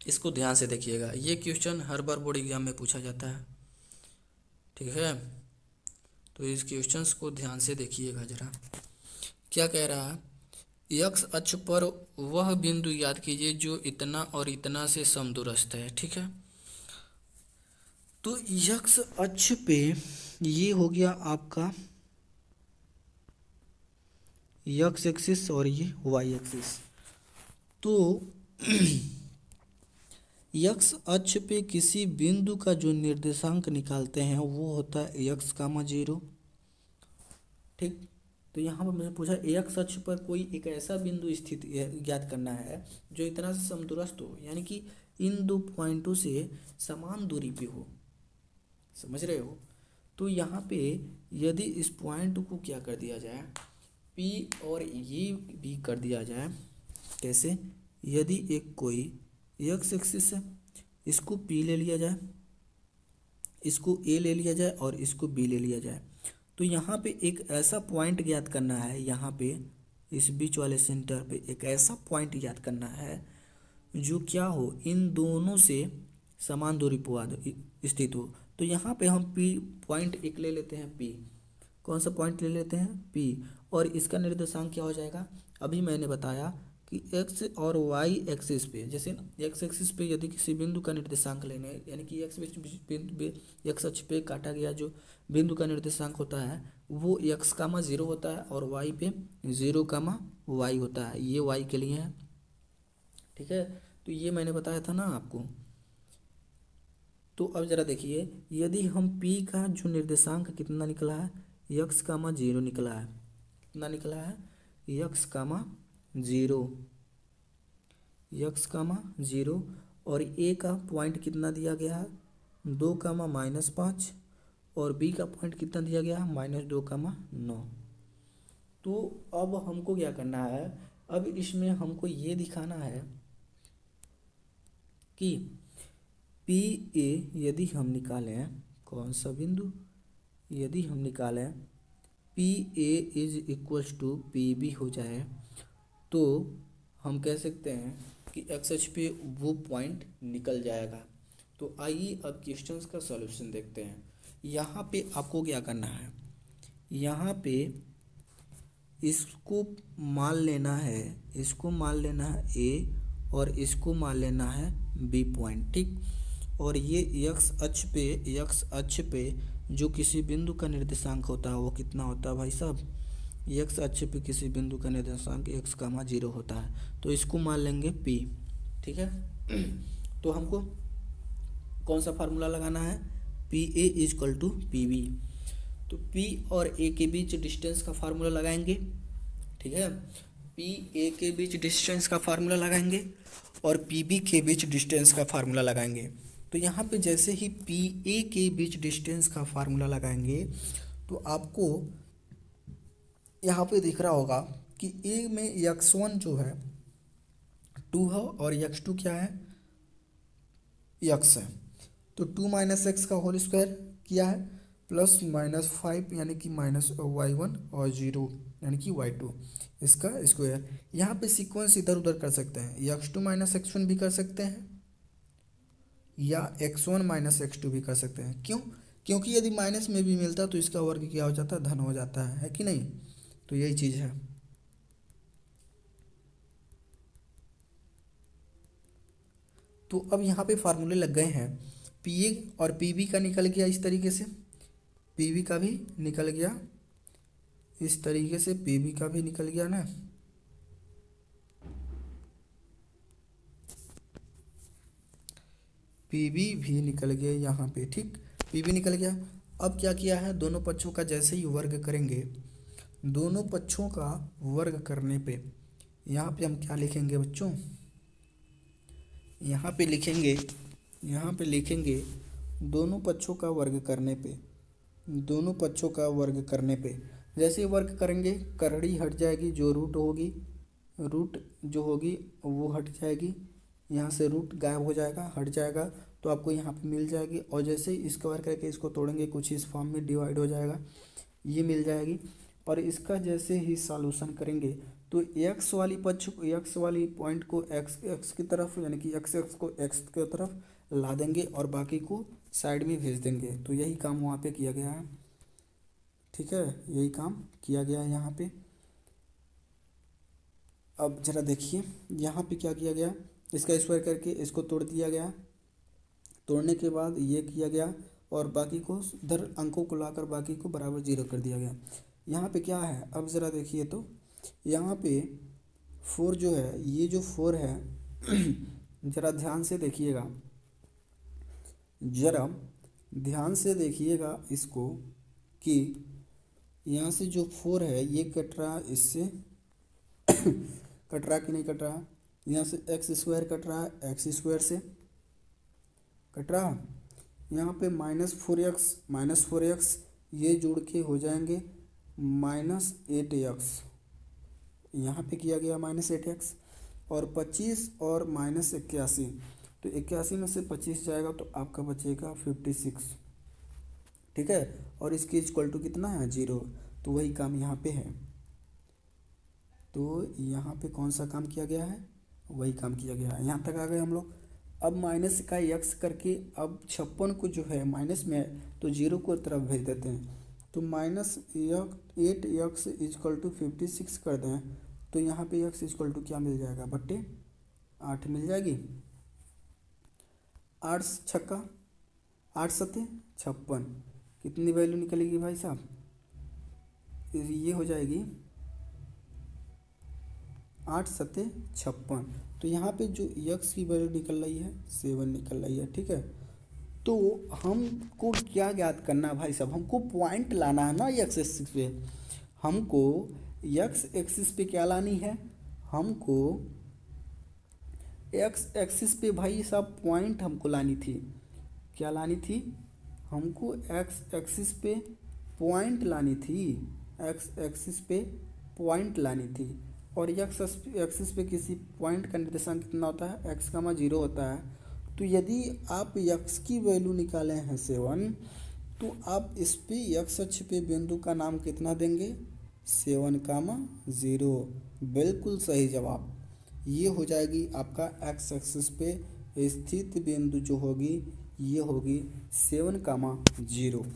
इसको ध्यान से देखिएगा। ये क्वेश्चन हर बार बोर्ड एग्ज़ाम में पूछा जाता है। ठीक है? तो इस क्वेश्चंस को ध्यान से देखिएगा ज़रा। क्या कह रहा है? यक्स अक्ष पर वह बिंदु याद कीजिए जो इतना और इतना से समदूरस्थ है, ठीक है? तो यक्ष अक्ष पे ये हो गया आपका यक्स एक्सिस और ये वाई एक्सिस तो यक्ष अक्ष पे किसी बिंदु का जो निर्देशांक निकालते हैं, वो होता है यक्ष कामा ज़ीरो, ठीक? तो यहाँ पर मुझे पूछा एक्स अक्ष पर कोई एक ऐसा बिंदु स्थित ज्ञात करना है जो इतना से समदूरस्थ हो, यानी कि इन दो पॉइंटों से समान दूरी पे हो। समझ रहे हो? तो यहाँ पे यदि इस पॉइंट को क्या कर दिया जाए, पी और ये भी कर दिया जाए, कैसे? यदि एक कोई एक्स एक्सिस है, इसको पी ले लिया जाए, इसको ए ले लिया जाए और इसको बी ले लिया जाए। तो यहाँ पे एक ऐसा पॉइंट ज्ञात करना है, यहाँ पे, इस बीच वाले सेंटर पे एक ऐसा पॉइंट ज्ञात करना है, जो क्या हो, इन दोनों से समान दूरी पर स्थित हो। तो यहाँ पे हम पी पॉइंट एक ले लेते हैं पी कौन सा पॉइंट ले लेते हैं? पी और इसका निर्देशांक क्या हो जाएगा? अभी मैंने बताया कि एक्स और वाई एक्सिस पे, जैसे एक्स एक्सिस पे यदि किसी बिंदु का निर्देशांक लेने, यानी कि एक्स बिंदु एक्स अक्ष पे काटा गया जो बिंदु का निर्देशांक होता है, वो एक्स कामा ज़ीरो होता है और वाई पे ज़ीरो कामा वाई होता है। ये वाई के लिए है। ठीक है? तो ये मैंने बताया था ना आपको। तो अब ज़रा देखिए, यदि हम पी का जो निर्देशांक कितना निकला है यक्स कामा ज़ीरो निकला है। कितना निकला है? X comma zero x comma zero और ए का पॉइंट कितना दिया गया है? दो कामा माइनस पाँच। और बी का पॉइंट कितना दिया गया है? माइनस दो कामा नौ। तो अब हमको क्या करना है? अब इसमें हमको ये दिखाना है कि पी ए यदि हम निकालें, कौन सा बिंदु? यदि हम निकालें P A is equals to P B हो जाए तो हम कह सकते हैं कि एक्स एच पे वो पॉइंट निकल जाएगा। तो आइए अब क्वेश्चंस का सॉल्यूशन देखते हैं। यहाँ पे आपको क्या करना है? यहाँ पे इसको मान लेना है, इसको मान लेना है ए और इसको मान लेना है बी पॉइंट ठीक? और ये यक्स अक्ष पे यक्स अक्ष पे जो किसी बिंदु का निर्देशांक होता है वो कितना होता है भाई साहब? एक्स अक्ष पे किसी बिंदु का निर्देशांक एक्स कामा ज़ीरो होता है। तो इसको मान लेंगे पी ठीक है? तो हमको कौन सा फार्मूला लगाना है? P A is equal to P B तो पी और ए के बीच डिस्टेंस का फार्मूला लगाएँगे, ठीक है? पी ए के बीच डिस्टेंस का फार्मूला लगाएँगे और पी बी के बीच डिस्टेंस का फार्मूला लगाएँगे। तो यहाँ पे जैसे ही पी ए के बीच डिस्टेंस का फार्मूला लगाएँगे तो आपको यहाँ पे दिख रहा होगा कि ए में यक्स वन जो है टू है और यक्स टू क्या है? यक्स है। तो टू माइनस एक्स का होल स्क्वायर किया है प्लस माइनस फाइव यानी कि माइनस वाई वन और ज़ीरो यानी कि वाई टू इसका स्क्वायर। यहाँ पे सीक्वेंस इधर उधर कर सकते हैं। X two minus x one भी कर सकते हैं या x one minus x two भी कर सकते हैं। क्यों? क्योंकि यदि माइनस में भी मिलता तो इसका वर्ग क्या हो जाता? धन हो जाता है, है कि नहीं? तो यही चीज़ है। तो अब यहाँ पे फार्मूले लग गए हैं। पी ए और पी बी का निकल गया इस तरीके से। पी बी का भी निकल गया। इस तरीके से पी बी का भी निकल गया ना। पी बी भी निकल गया यहाँ पे, ठीक? पी बी निकल गया। अब क्या किया है? दोनों पक्षों का जैसे ही वर्ग करेंगे, दोनों पक्षों का वर्ग करने पे यहाँ पे हम क्या लिखेंगे बच्चों? यहाँ पे लिखेंगे यहाँ पे लिखेंगे, दोनों पक्षों का वर्ग करने पे, दोनों पक्षों का वर्ग करने पे। जैसे वर्ग करेंगे, करड़ी हट जाएगी, जो रूट होगी, रूट जो होगी, वो हट जाएगी। यहाँ से रूट गायब हो जाएगा, हट जाएगा तो आपको यहाँ पे मिल जाएगी। और जैसे ही स्क्वायर करके इसको तोड़ेंगे, कुछ इस फॉर्म में डिवाइड हो जाएगा, ये मिल जाएगी। और इसका जैसे ही सॉल्यूशन करेंगे तो एक्स वाली पक्ष एक्स वाली पॉइंट को एक्स एक्स की तरफ़, यानी कि एक्स एक्स को एक्स की तरफ़ ला देंगे और बाकी को साइड में भेज देंगे। तो यही काम वहाँ पे किया गया है। ठीक है? यही काम किया गया है यहाँ पे। अब ज़रा देखिए, यहाँ पे क्या किया गया? इसका स्क्वायर करके इसको तोड़ दिया गया। तोड़ने के बाद ये किया गया और बाकी को इधर अंकों को लाकर बाकी को बराबर ज़ीरो कर दिया गया। यहाँ पे क्या है? अब ज़रा देखिए तो यहाँ पे फोर जो है, ये जो फोर है, ज़रा ध्यान से देखिएगा। ज़रा ध्यान से देखिएगा इसको कि यहाँ से जो फोर है, ये कट रहा है इससे, कट रहा कि नहीं कट रहा? यहाँ से एक्स स्क्वायर कट रहा है एक्स स्क्वायर से कट रहा। यहाँ पे minus four x minus four x ये जोड़ के हो जाएँगे माइनस एट एक्स यहाँ पे किया गया माइनस एट एक्स और पच्चीस और माइनस इक्यासी। तो इक्यासी में से पच्चीस जाएगा तो आपका बचेगा फिफ्टी सिक्स ठीक है? और इसके इक्वल टू कितना है? ज़ीरो तो वही काम यहाँ पे है। तो यहाँ पे कौन सा काम किया गया है? वही काम किया गया है। यहाँ तक आ गए हम लोग। अब माइनस का यक्स करके अब छप्पन को जो है माइनस में है तो ज़ीरो को तरफ़ भेज देते हैं। तो minus eight x is equal to fifty six कर दें। तो यहाँ पे यक्स इजकल टू क्या मिल जाएगा? बट्टे आठ मिल जाएगी। आठ छक्का, आठ सत्य छप्पन। कितनी वैल्यू निकलेगी भाई साहब? ये हो जाएगी आठ सत्य छप्पन। तो यहाँ पे जो यक्स की वैल्यू निकल रही है सेवन निकल रही है, ठीक है? तो हमको क्या ज्ञात करना है भाई साहब? हमको पॉइंट लाना है ना यक्स एक्सिस पे। हमको यक्स एक्सिस पे क्या लानी है? हमको एक्स, एक्सिस पे भाई साहब पॉइंट हमको लानी थी। क्या लानी थी? हमको एक्स, एक्सिस पे पॉइंट लानी थी। एक्स, एक्सिस पे पॉइंट लानी थी। और यक्स एक्सिस पे किसी पॉइंट का निर्देशांक कितना होता है? एक्स कामा ज़ीरो होता है। तो यदि आप यक्स की वैल्यू निकाले हैं सेवन तो आप इस पे यक्स अक्ष पे बिंदु का नाम कितना देंगे? सेवन का कामा ज़ीरो। बिल्कुल सही जवाब। ये हो जाएगी आपका एक्स एक्सिस पे स्थित बिंदु जो होगी, ये होगी सेवन कामा ज़ीरो।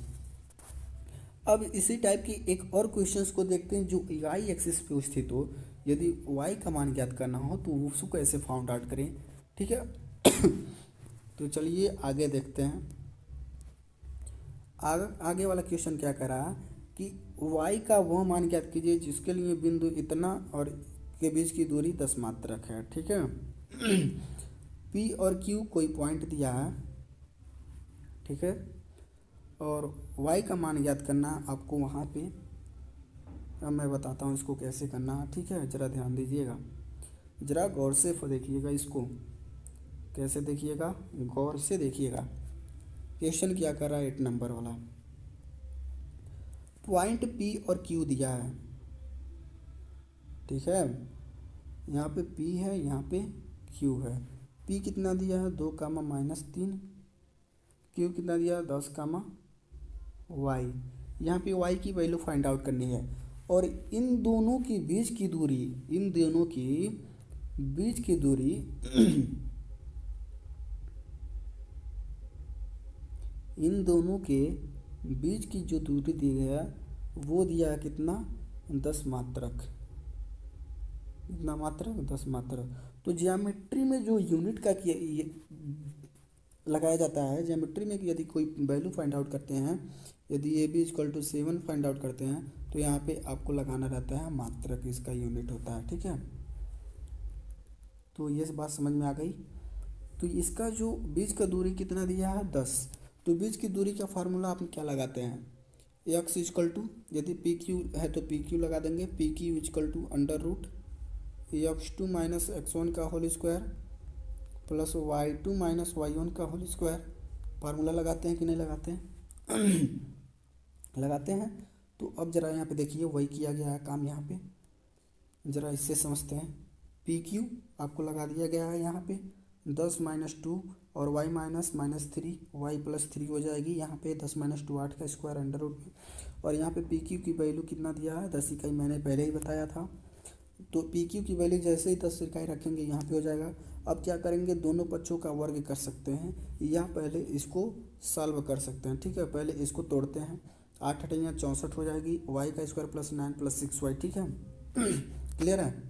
अब इसी टाइप की एक और क्वेश्चंस को देखते हैं जो वाई एक्सिस पे स्थित हो। यदि वाई का मान ज्ञात करना हो तो उसको कैसे फाउंड आउट करें, ठीक है? तो चलिए आगे देखते हैं। आगे आगे वाला क्वेश्चन क्या कह रहा है कि वाई का वह मान ज्ञात कीजिए जिसके लिए बिंदु इतना और के बीच की दूरी दस मात्रक है, ठीक है? पी और क्यू कोई पॉइंट दिया है, ठीक है? और वाई का मान याद करना आपको वहाँ पे, अब मैं बताता हूँ इसको कैसे करना है ठीक है? ज़रा ध्यान दीजिएगा। ज़रा गौर से देखिएगा इसको। कैसे देखिएगा? गौर से देखिएगा। क्वेश्चन क्या कर रहा है? एट नंबर वाला। पॉइंट पी और क्यू दिया है। ठीक है? यहाँ पे पी है, यहाँ पे क्यू है। पी कितना दिया है? दो कामा माइनस तीन। क्यू कितना दिया है? दस कामा वाई यहाँ पे वाई की वैल्यू फाइंड आउट करनी है। और इन दोनों के बीच की दूरी, इन दोनों की बीच की दूरी इन दोनों के बीच की जो दूरी दी है, वो दिया है कितना? दस मात्रक। कितना मात्रक दस मात्रक तो जियामेट्री में जो यूनिट का किया लगाया जाता है जियोमेट्री में यदि कोई वैल्यू फाइंड आउट करते हैं, यदि A B is equal to seven find out करते हैं तो यहाँ पे आपको लगाना रहता है मात्रक इसका यूनिट होता है, ठीक है? तो ये बात समझ में आ गई। तो इसका जो बीज का दूरी कितना दिया है? दस। तो बीज की दूरी का फार्मूला आप क्या लगाते हैं? एक्स इजकल टू यदि पी क्यू है तो पी क्यू लगा देंगे। P Q is equal to under root x two minus x one का whole square plus y two minus y one का होल स्क्वायर। फार्मूला लगाते हैं कि नहीं लगाते हैं? लगाते हैं। तो अब ज़रा यहाँ पे देखिए वही किया गया है काम यहाँ पे। ज़रा इससे समझते हैं। पी क्यू आपको लगा दिया गया है यहाँ पे। दस माइनस टू और y minus minus three, y plus three हो जाएगी यहाँ पे। दस माइनस टू आठ का स्क्वायर अंडर रूट में। और यहाँ पे पी क्यू की वैल्यू कितना दिया है? दस इकाई मैंने पहले ही बताया था। तो पी क्यू की वैल्यू जैसे ही दस इकाई रखेंगे, यहाँ पे हो जाएगा। अब क्या करेंगे? दोनों पक्षों का वर्ग कर सकते हैं। या पहले इसको सॉल्व कर सकते हैं, ठीक है? पहले इसको तोड़ते हैं। आठ अठैया चौंसठ हो जाएगी। वाई का square plus nine plus six y ठीक है? क्लियर है?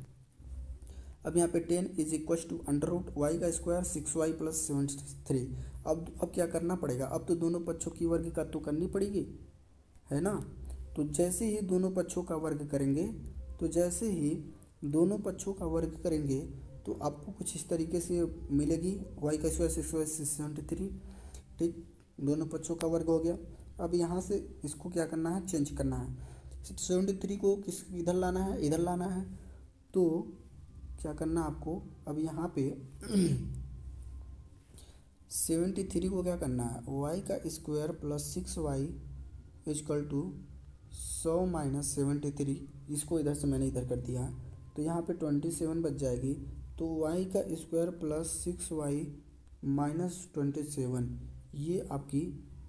अब यहाँ पे ten is equal to under root y का square six y plus seven three अब अब क्या करना पड़ेगा? अब तो दोनों पक्षों की वर्ग का तो करनी पड़ेगी, है ना? तो जैसे ही दोनों पक्षों का वर्ग करेंगे तो जैसे ही दोनों पक्षों का वर्ग करेंगे तो आपको कुछ इस तरीके से मिलेगी। वाई का square six y six seventy three ठीक? दोनों पक्षों का वर्ग हो गया। अब यहाँ से इसको क्या करना है? चेंज करना है। सेवेंटी थ्री को किस इधर लाना है? इधर लाना है। तो क्या करना आपको? अब यहाँ पे सेवेंटी थ्री को क्या करना है? वाई का square plus six y is equal to सौ माइनस सेवेंटी थ्री इसको इधर से मैंने इधर कर दिया है। तो यहाँ पे ट्वेंटी सेवन बच जाएगी। तो वाई का square plus six y minus twenty seven ये आपकी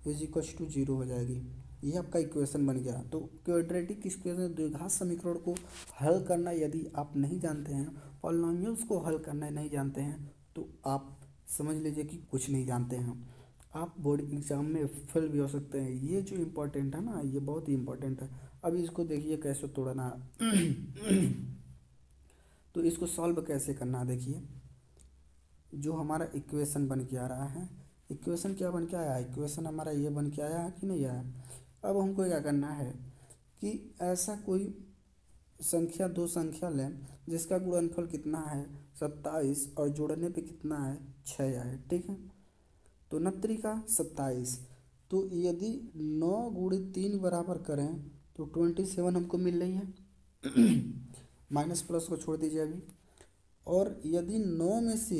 इज़ इक्व टू ज़ीरो हो जाएगी। ये आपका इक्वेशन बन गया। तो क्वाड्रेटिक इक्वेशन द्विघात समीकरण को हल करना यदि आप नहीं जानते हैं पॉलिनोमियल्स को हल करना नहीं जानते हैं तो आप समझ लीजिए कि कुछ नहीं जानते हैं। आप बोर्ड एग्ज़ाम में फेल भी हो सकते हैं। ये जो इम्पोर्टेंट है ना, ये बहुत ही इम्पोर्टेंट है। अभी इसको देखिए कैसे तोड़ना तो इसको सॉल्व कैसे करना देखिए, जो हमारा इक्वेशन बन के आ रहा है इक्वेशन क्या बन के आया? है इक्वेशन हमारा ये बन के आया है कि नहीं आया? अब हमको क्या करना है कि ऐसा कोई संख्या, दो संख्या लें, जिसका गुणनफल कितना है? सत्ताईस और जोड़ने पे कितना है? छः आए, ठीक है? तो नत्री का सत्ताईस। तो यदि नौ गुड़ी तीन बराबर करें तो ट्वेंटी सेवन हमको मिल रही है। माइनस प्लस को छोड़ दीजिए अभी। और यदि नौ में से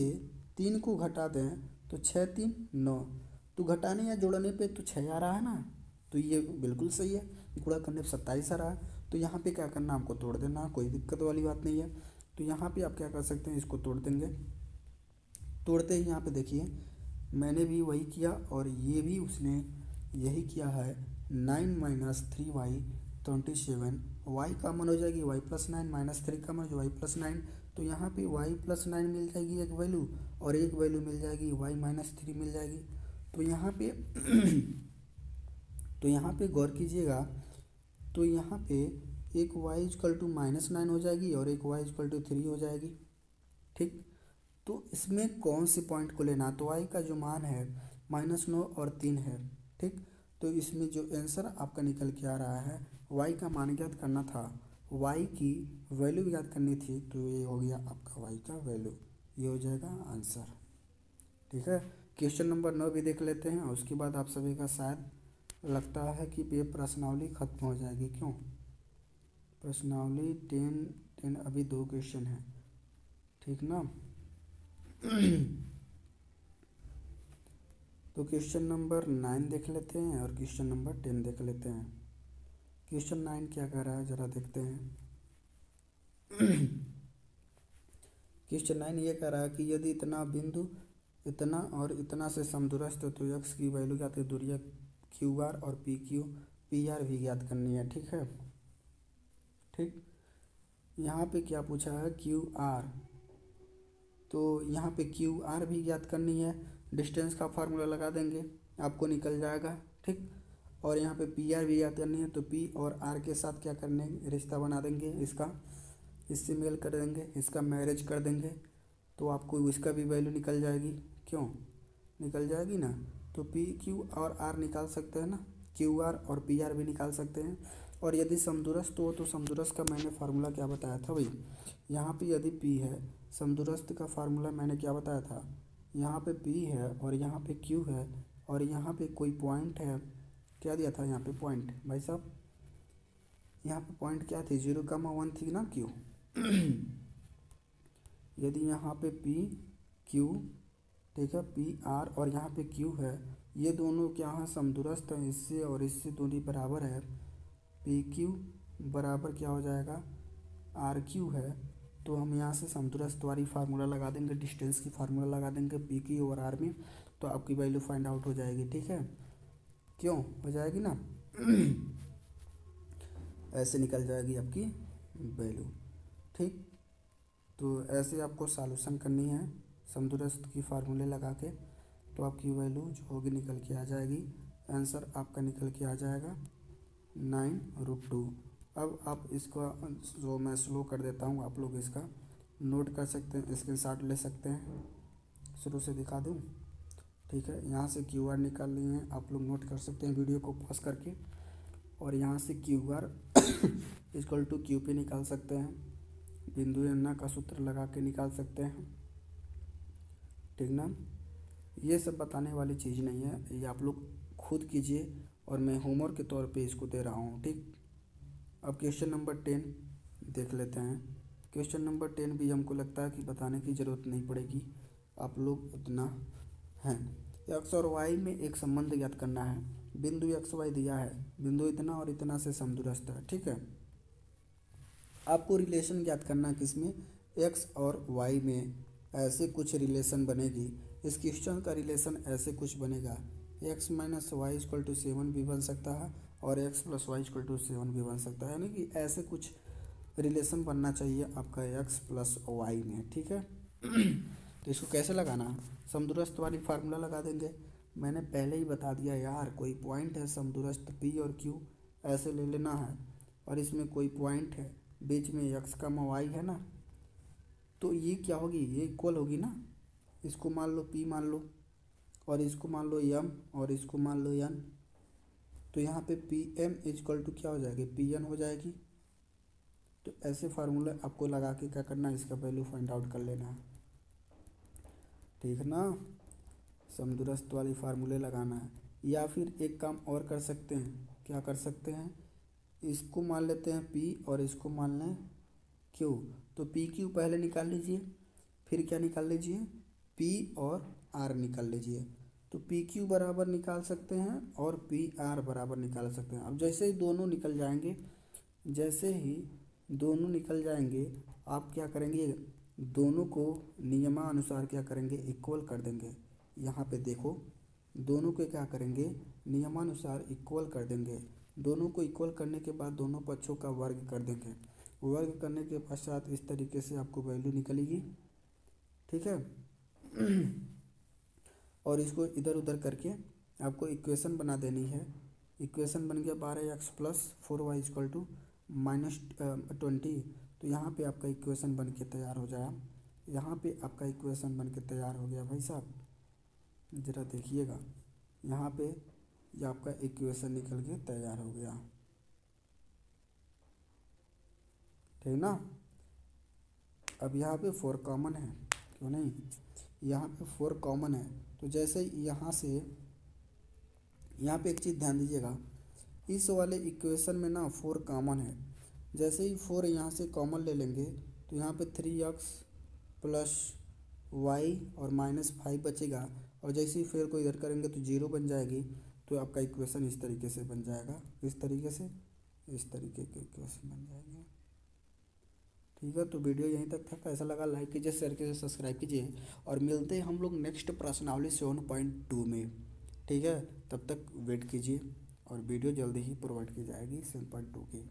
तीन को घटा दें तो छः तीन नौ। तो घटाने या जोड़ने पे तो छः आ रहा है ना? तो ये बिल्कुल सही है। गुणा करने पर सत्ताईस आ रहा है। तो यहाँ पे क्या करना आपको तोड़ देना कोई दिक्कत वाली बात नहीं है। तो यहाँ पे आप क्या कर सकते हैं? इसको तोड़ देंगे। तोड़ते ही यहाँ पे देखिए, मैंने भी वही किया और ये भी उसने यही किया है। Nine minus three y twenty seven y common हो जाएगी y plus nine minus three common हो वाई प्लस नाइन तो यहाँ पे वाई प्लस नाइन मिल जाएगी एक वैल्यू और एक वैल्यू मिल जाएगी वाई माइनस थ्री मिल जाएगी। तो यहाँ पे तो यहाँ पे गौर कीजिएगा तो यहाँ पे एक y is equal to minus nine हो जाएगी और एक वाई इजकल टू थ्री हो जाएगी, ठीक? तो इसमें कौन से पॉइंट को लेना? तो वाई का जो मान है माइनस नौ और तीन है, ठीक? तो इसमें जो आंसर आपका निकल के आ रहा है वाई का मान ज्ञात करना था। वाई की वैल्यू याद करनी थी तो ये हो गया आपका वाई का वैल्यू ये हो जाएगा आंसर ठीक है? क्वेश्चन नंबर नौ भी देख लेते हैं उसके बाद आप सभी का शायद लगता है कि ये प्रश्नावली खत्म हो जाएगी। क्यों? प्रश्नावली टेन टेन अभी दो क्वेश्चन है। ठीक ना? तो क्वेश्चन नंबर नाइन देख लेते हैं, और क्वेश्चन नंबर टेन देख लेते हैं। क्वेश्चन नाइन क्या कह रहा है? ज़रा देखते हैं। क्वेश्चन नाइन ये कह रहा है कि यदि इतना बिंदु, इतना और इतना से समदूरस्थ तो यक्स की वैल्यू क्या है क्यू आर और पी क्यू पी आर भी ज्ञात करनी है, ठीक है? ठीक? यहाँ पे क्या पूछा है? क्यू आर तो यहाँ पे क्यू आर भी ज्ञात करनी है। डिस्टेंस का फार्मूला लगा देंगे। आपको निकल जाएगा, ठीक? और यहाँ पे पी आर भी याद करनी है तो पी और आर के साथ क्या करने, रिश्ता बना देंगे इसका। इससे मेल कर देंगे, इसका मैरिज कर देंगे तो आपको इसका भी वैल्यू निकल जाएगी। क्यों? निकल जाएगी ना? तो पी क्यू और आर निकाल सकते हैं ना? क्यू आर और पी आर भी निकाल सकते हैं। और यदि समदूरस्थ हो तो समदूरस्थ का मैंने फार्मूला क्या बताया था भाई? यहाँ पे यदि पी है समदूरस्थ का फार्मूला मैंने क्या बताया था? यहाँ पे पी है और यहाँ पे क्यू है और यहाँ पे कोई पॉइंट है क्या दिया था यहाँ पे पॉइंट भाई साहब, यहाँ पे पॉइंट क्या थी? ज़ीरो का वन थी ना क्यू यदि यहाँ पे पी क्यू ठीक है पी आर और यहाँ पे क्यू है, ये दोनों क्या हैं? समदुरस्त हैं। इससे और इससे दूरी बराबर है। पी क्यू बराबर क्या हो जाएगा? आर क्यू है। तो हम यहाँ से समदुरस्त वाली फार्मूला लगा देंगे डिस्टेंस की फार्मूला लगा देंगे पी क्यू और आर में। तो आपकी वैल्यू फाइंड आउट हो जाएगी, ठीक है? क्यों? हो जाएगी ना? ऐसे निकल जाएगी आपकी वैल्यू। ठीक? तो ऐसे आपको सॉल्यूशन करनी है समदुरस्त की फार्मूले लगा के तो आपकी वैल्यू जो होगी निकल के आ जाएगी। आंसर आपका निकल के आ जाएगा नाइन रूट टू। अब आप इसका जो मैं स्लो कर देता हूँ, आप लोग इसका नोट कर सकते हैं स्क्रीन ले सकते हैं। शुरू से दिखा दूँ? ठीक है, यहाँ से क्यू आर निकाल लिए हैं। आप लोग नोट कर सकते हैं वीडियो को पॉज करके। और यहाँ से Q R equal to Q P निकाल सकते हैं। बिंदु अन्ना का सूत्र लगा के निकाल सकते हैं। ठीक ना? ये सब बताने वाली चीज़ नहीं है। ये आप लोग खुद कीजिए और मैं होमवर्क के तौर पे इसको दे रहा हूँ, ठीक? अब क्वेश्चन नंबर टेन देख लेते हैं। क्वेश्चन नंबर टेन भी हमको लगता है कि बताने की ज़रूरत नहीं पड़ेगी। आप लोग उतना हैं। एक्स और वाई में एक संबंध ज्ञात करना है। बिंदु एक्स वाई दिया है। बिंदु इतना और इतना से समदुरस्त है, ठीक है? आपको रिलेशन ज्ञात करना किसमें एक्स और वाई में। ऐसे कुछ रिलेशन बनेगी। इस क्वेश्चन का रिलेशन ऐसे कुछ बनेगा। X minus y equal to seven भी बन सकता है और x plus y equal to seven भी बन सकता है। यानी कि ऐसे कुछ रिलेशन बनना चाहिए आपका एक्स प्लस वाई में, ठीक है? तो इसको कैसे लगाना? समदुरस्त वाली फार्मूला लगा देंगे। मैंने पहले ही बता दिया, यार, कोई पॉइंट है समदुरस्त पी और क्यू ऐसे ले लेना है। और इसमें कोई पॉइंट है, बीच में एक्स का वाई है ना? तो ये क्या होगी? ये इक्वल होगी ना? इसको मान लो पी मान लो। और इसको मान लो यम और इसको मान लो एन तो यहाँ पे पी एम इजक्वल टू क्या हो जाएगी? पी एन हो जाएगी। तो ऐसे फार्मूला आपको लगा के क्या करना है? इसका वैल्यू फाइंड आउट कर लेना है। ठीक ना समदुरस्त वाली फार्मूले लगाना है। या फिर एक काम और कर सकते हैं। क्या कर सकते हैं? इसको मान लेते हैं पी और इसको मान लें क्यू तो पी क्यू पहले निकाल लीजिए, फिर क्या निकाल लीजिए? पी और आर निकाल लीजिए। तो पी क्यू बराबर निकाल सकते हैं और पी आर बराबर निकाल सकते हैं। अब जैसे ही दोनों निकल जाएँगे, जैसे ही दोनों निकल जाएँगे, आप क्या करेंगे? दोनों को नियमानुसार क्या करेंगे? इक्वल कर देंगे। यहाँ पे देखो, दोनों को क्या करेंगे? नियमानुसार इक्वल कर देंगे। दोनों को इक्वल करने के बाद दोनों पक्षों का वर्ग कर देंगे। वर्ग करने के पश्चात इस तरीके से आपको वैल्यू निकलेगी। ठीक है? और इसको इधर उधर करके आपको इक्वेशन बना देनी है। इक्वेशन बन गया बारह x plus four y equal to minus twenty तो यहाँ पे आपका इक्वेशन बन के तैयार हो जाए यहाँ पे आपका इक्वेशन बन के तैयार हो गया भाई साहब। ज़रा देखिएगा। यहाँ पे ये आपका इक्वेशन निकल के तैयार हो गया। ठीक ना? अब यहाँ पे फोर कॉमन है। क्यों नहीं? यहाँ पे फोर कॉमन है। तो जैसे यहाँ से, यहाँ पे एक चीज़ ध्यान दीजिएगा। इस वाले इक्वेशन में ना फोर कॉमन है। जैसे ही फोर यहाँ से कॉमन ले लेंगे तो यहाँ पे थ्री एक्स प्लस वाई और माइनस फाइव बचेगा। और जैसे ही फेयर को इधर करेंगे तो ज़ीरो बन जाएगी। तो आपका इक्वेशन इस तरीके से बन जाएगा। इस तरीके से, इस तरीके के इक्वेशन बन जाएँगे। ठीक है तो वीडियो यहीं तक था। कैसा लगा लाइक कीजिए शेयर कीजिए सब्सक्राइब कीजिए। और मिलते हैं हम लोग नेक्स्ट प्रश्नावली सेवन पॉइंट टू में। ठीक है, तब तक वेट कीजिए। और वीडियो जल्दी ही प्रोवाइड की जाएगी सेवन पॉइंट टू की।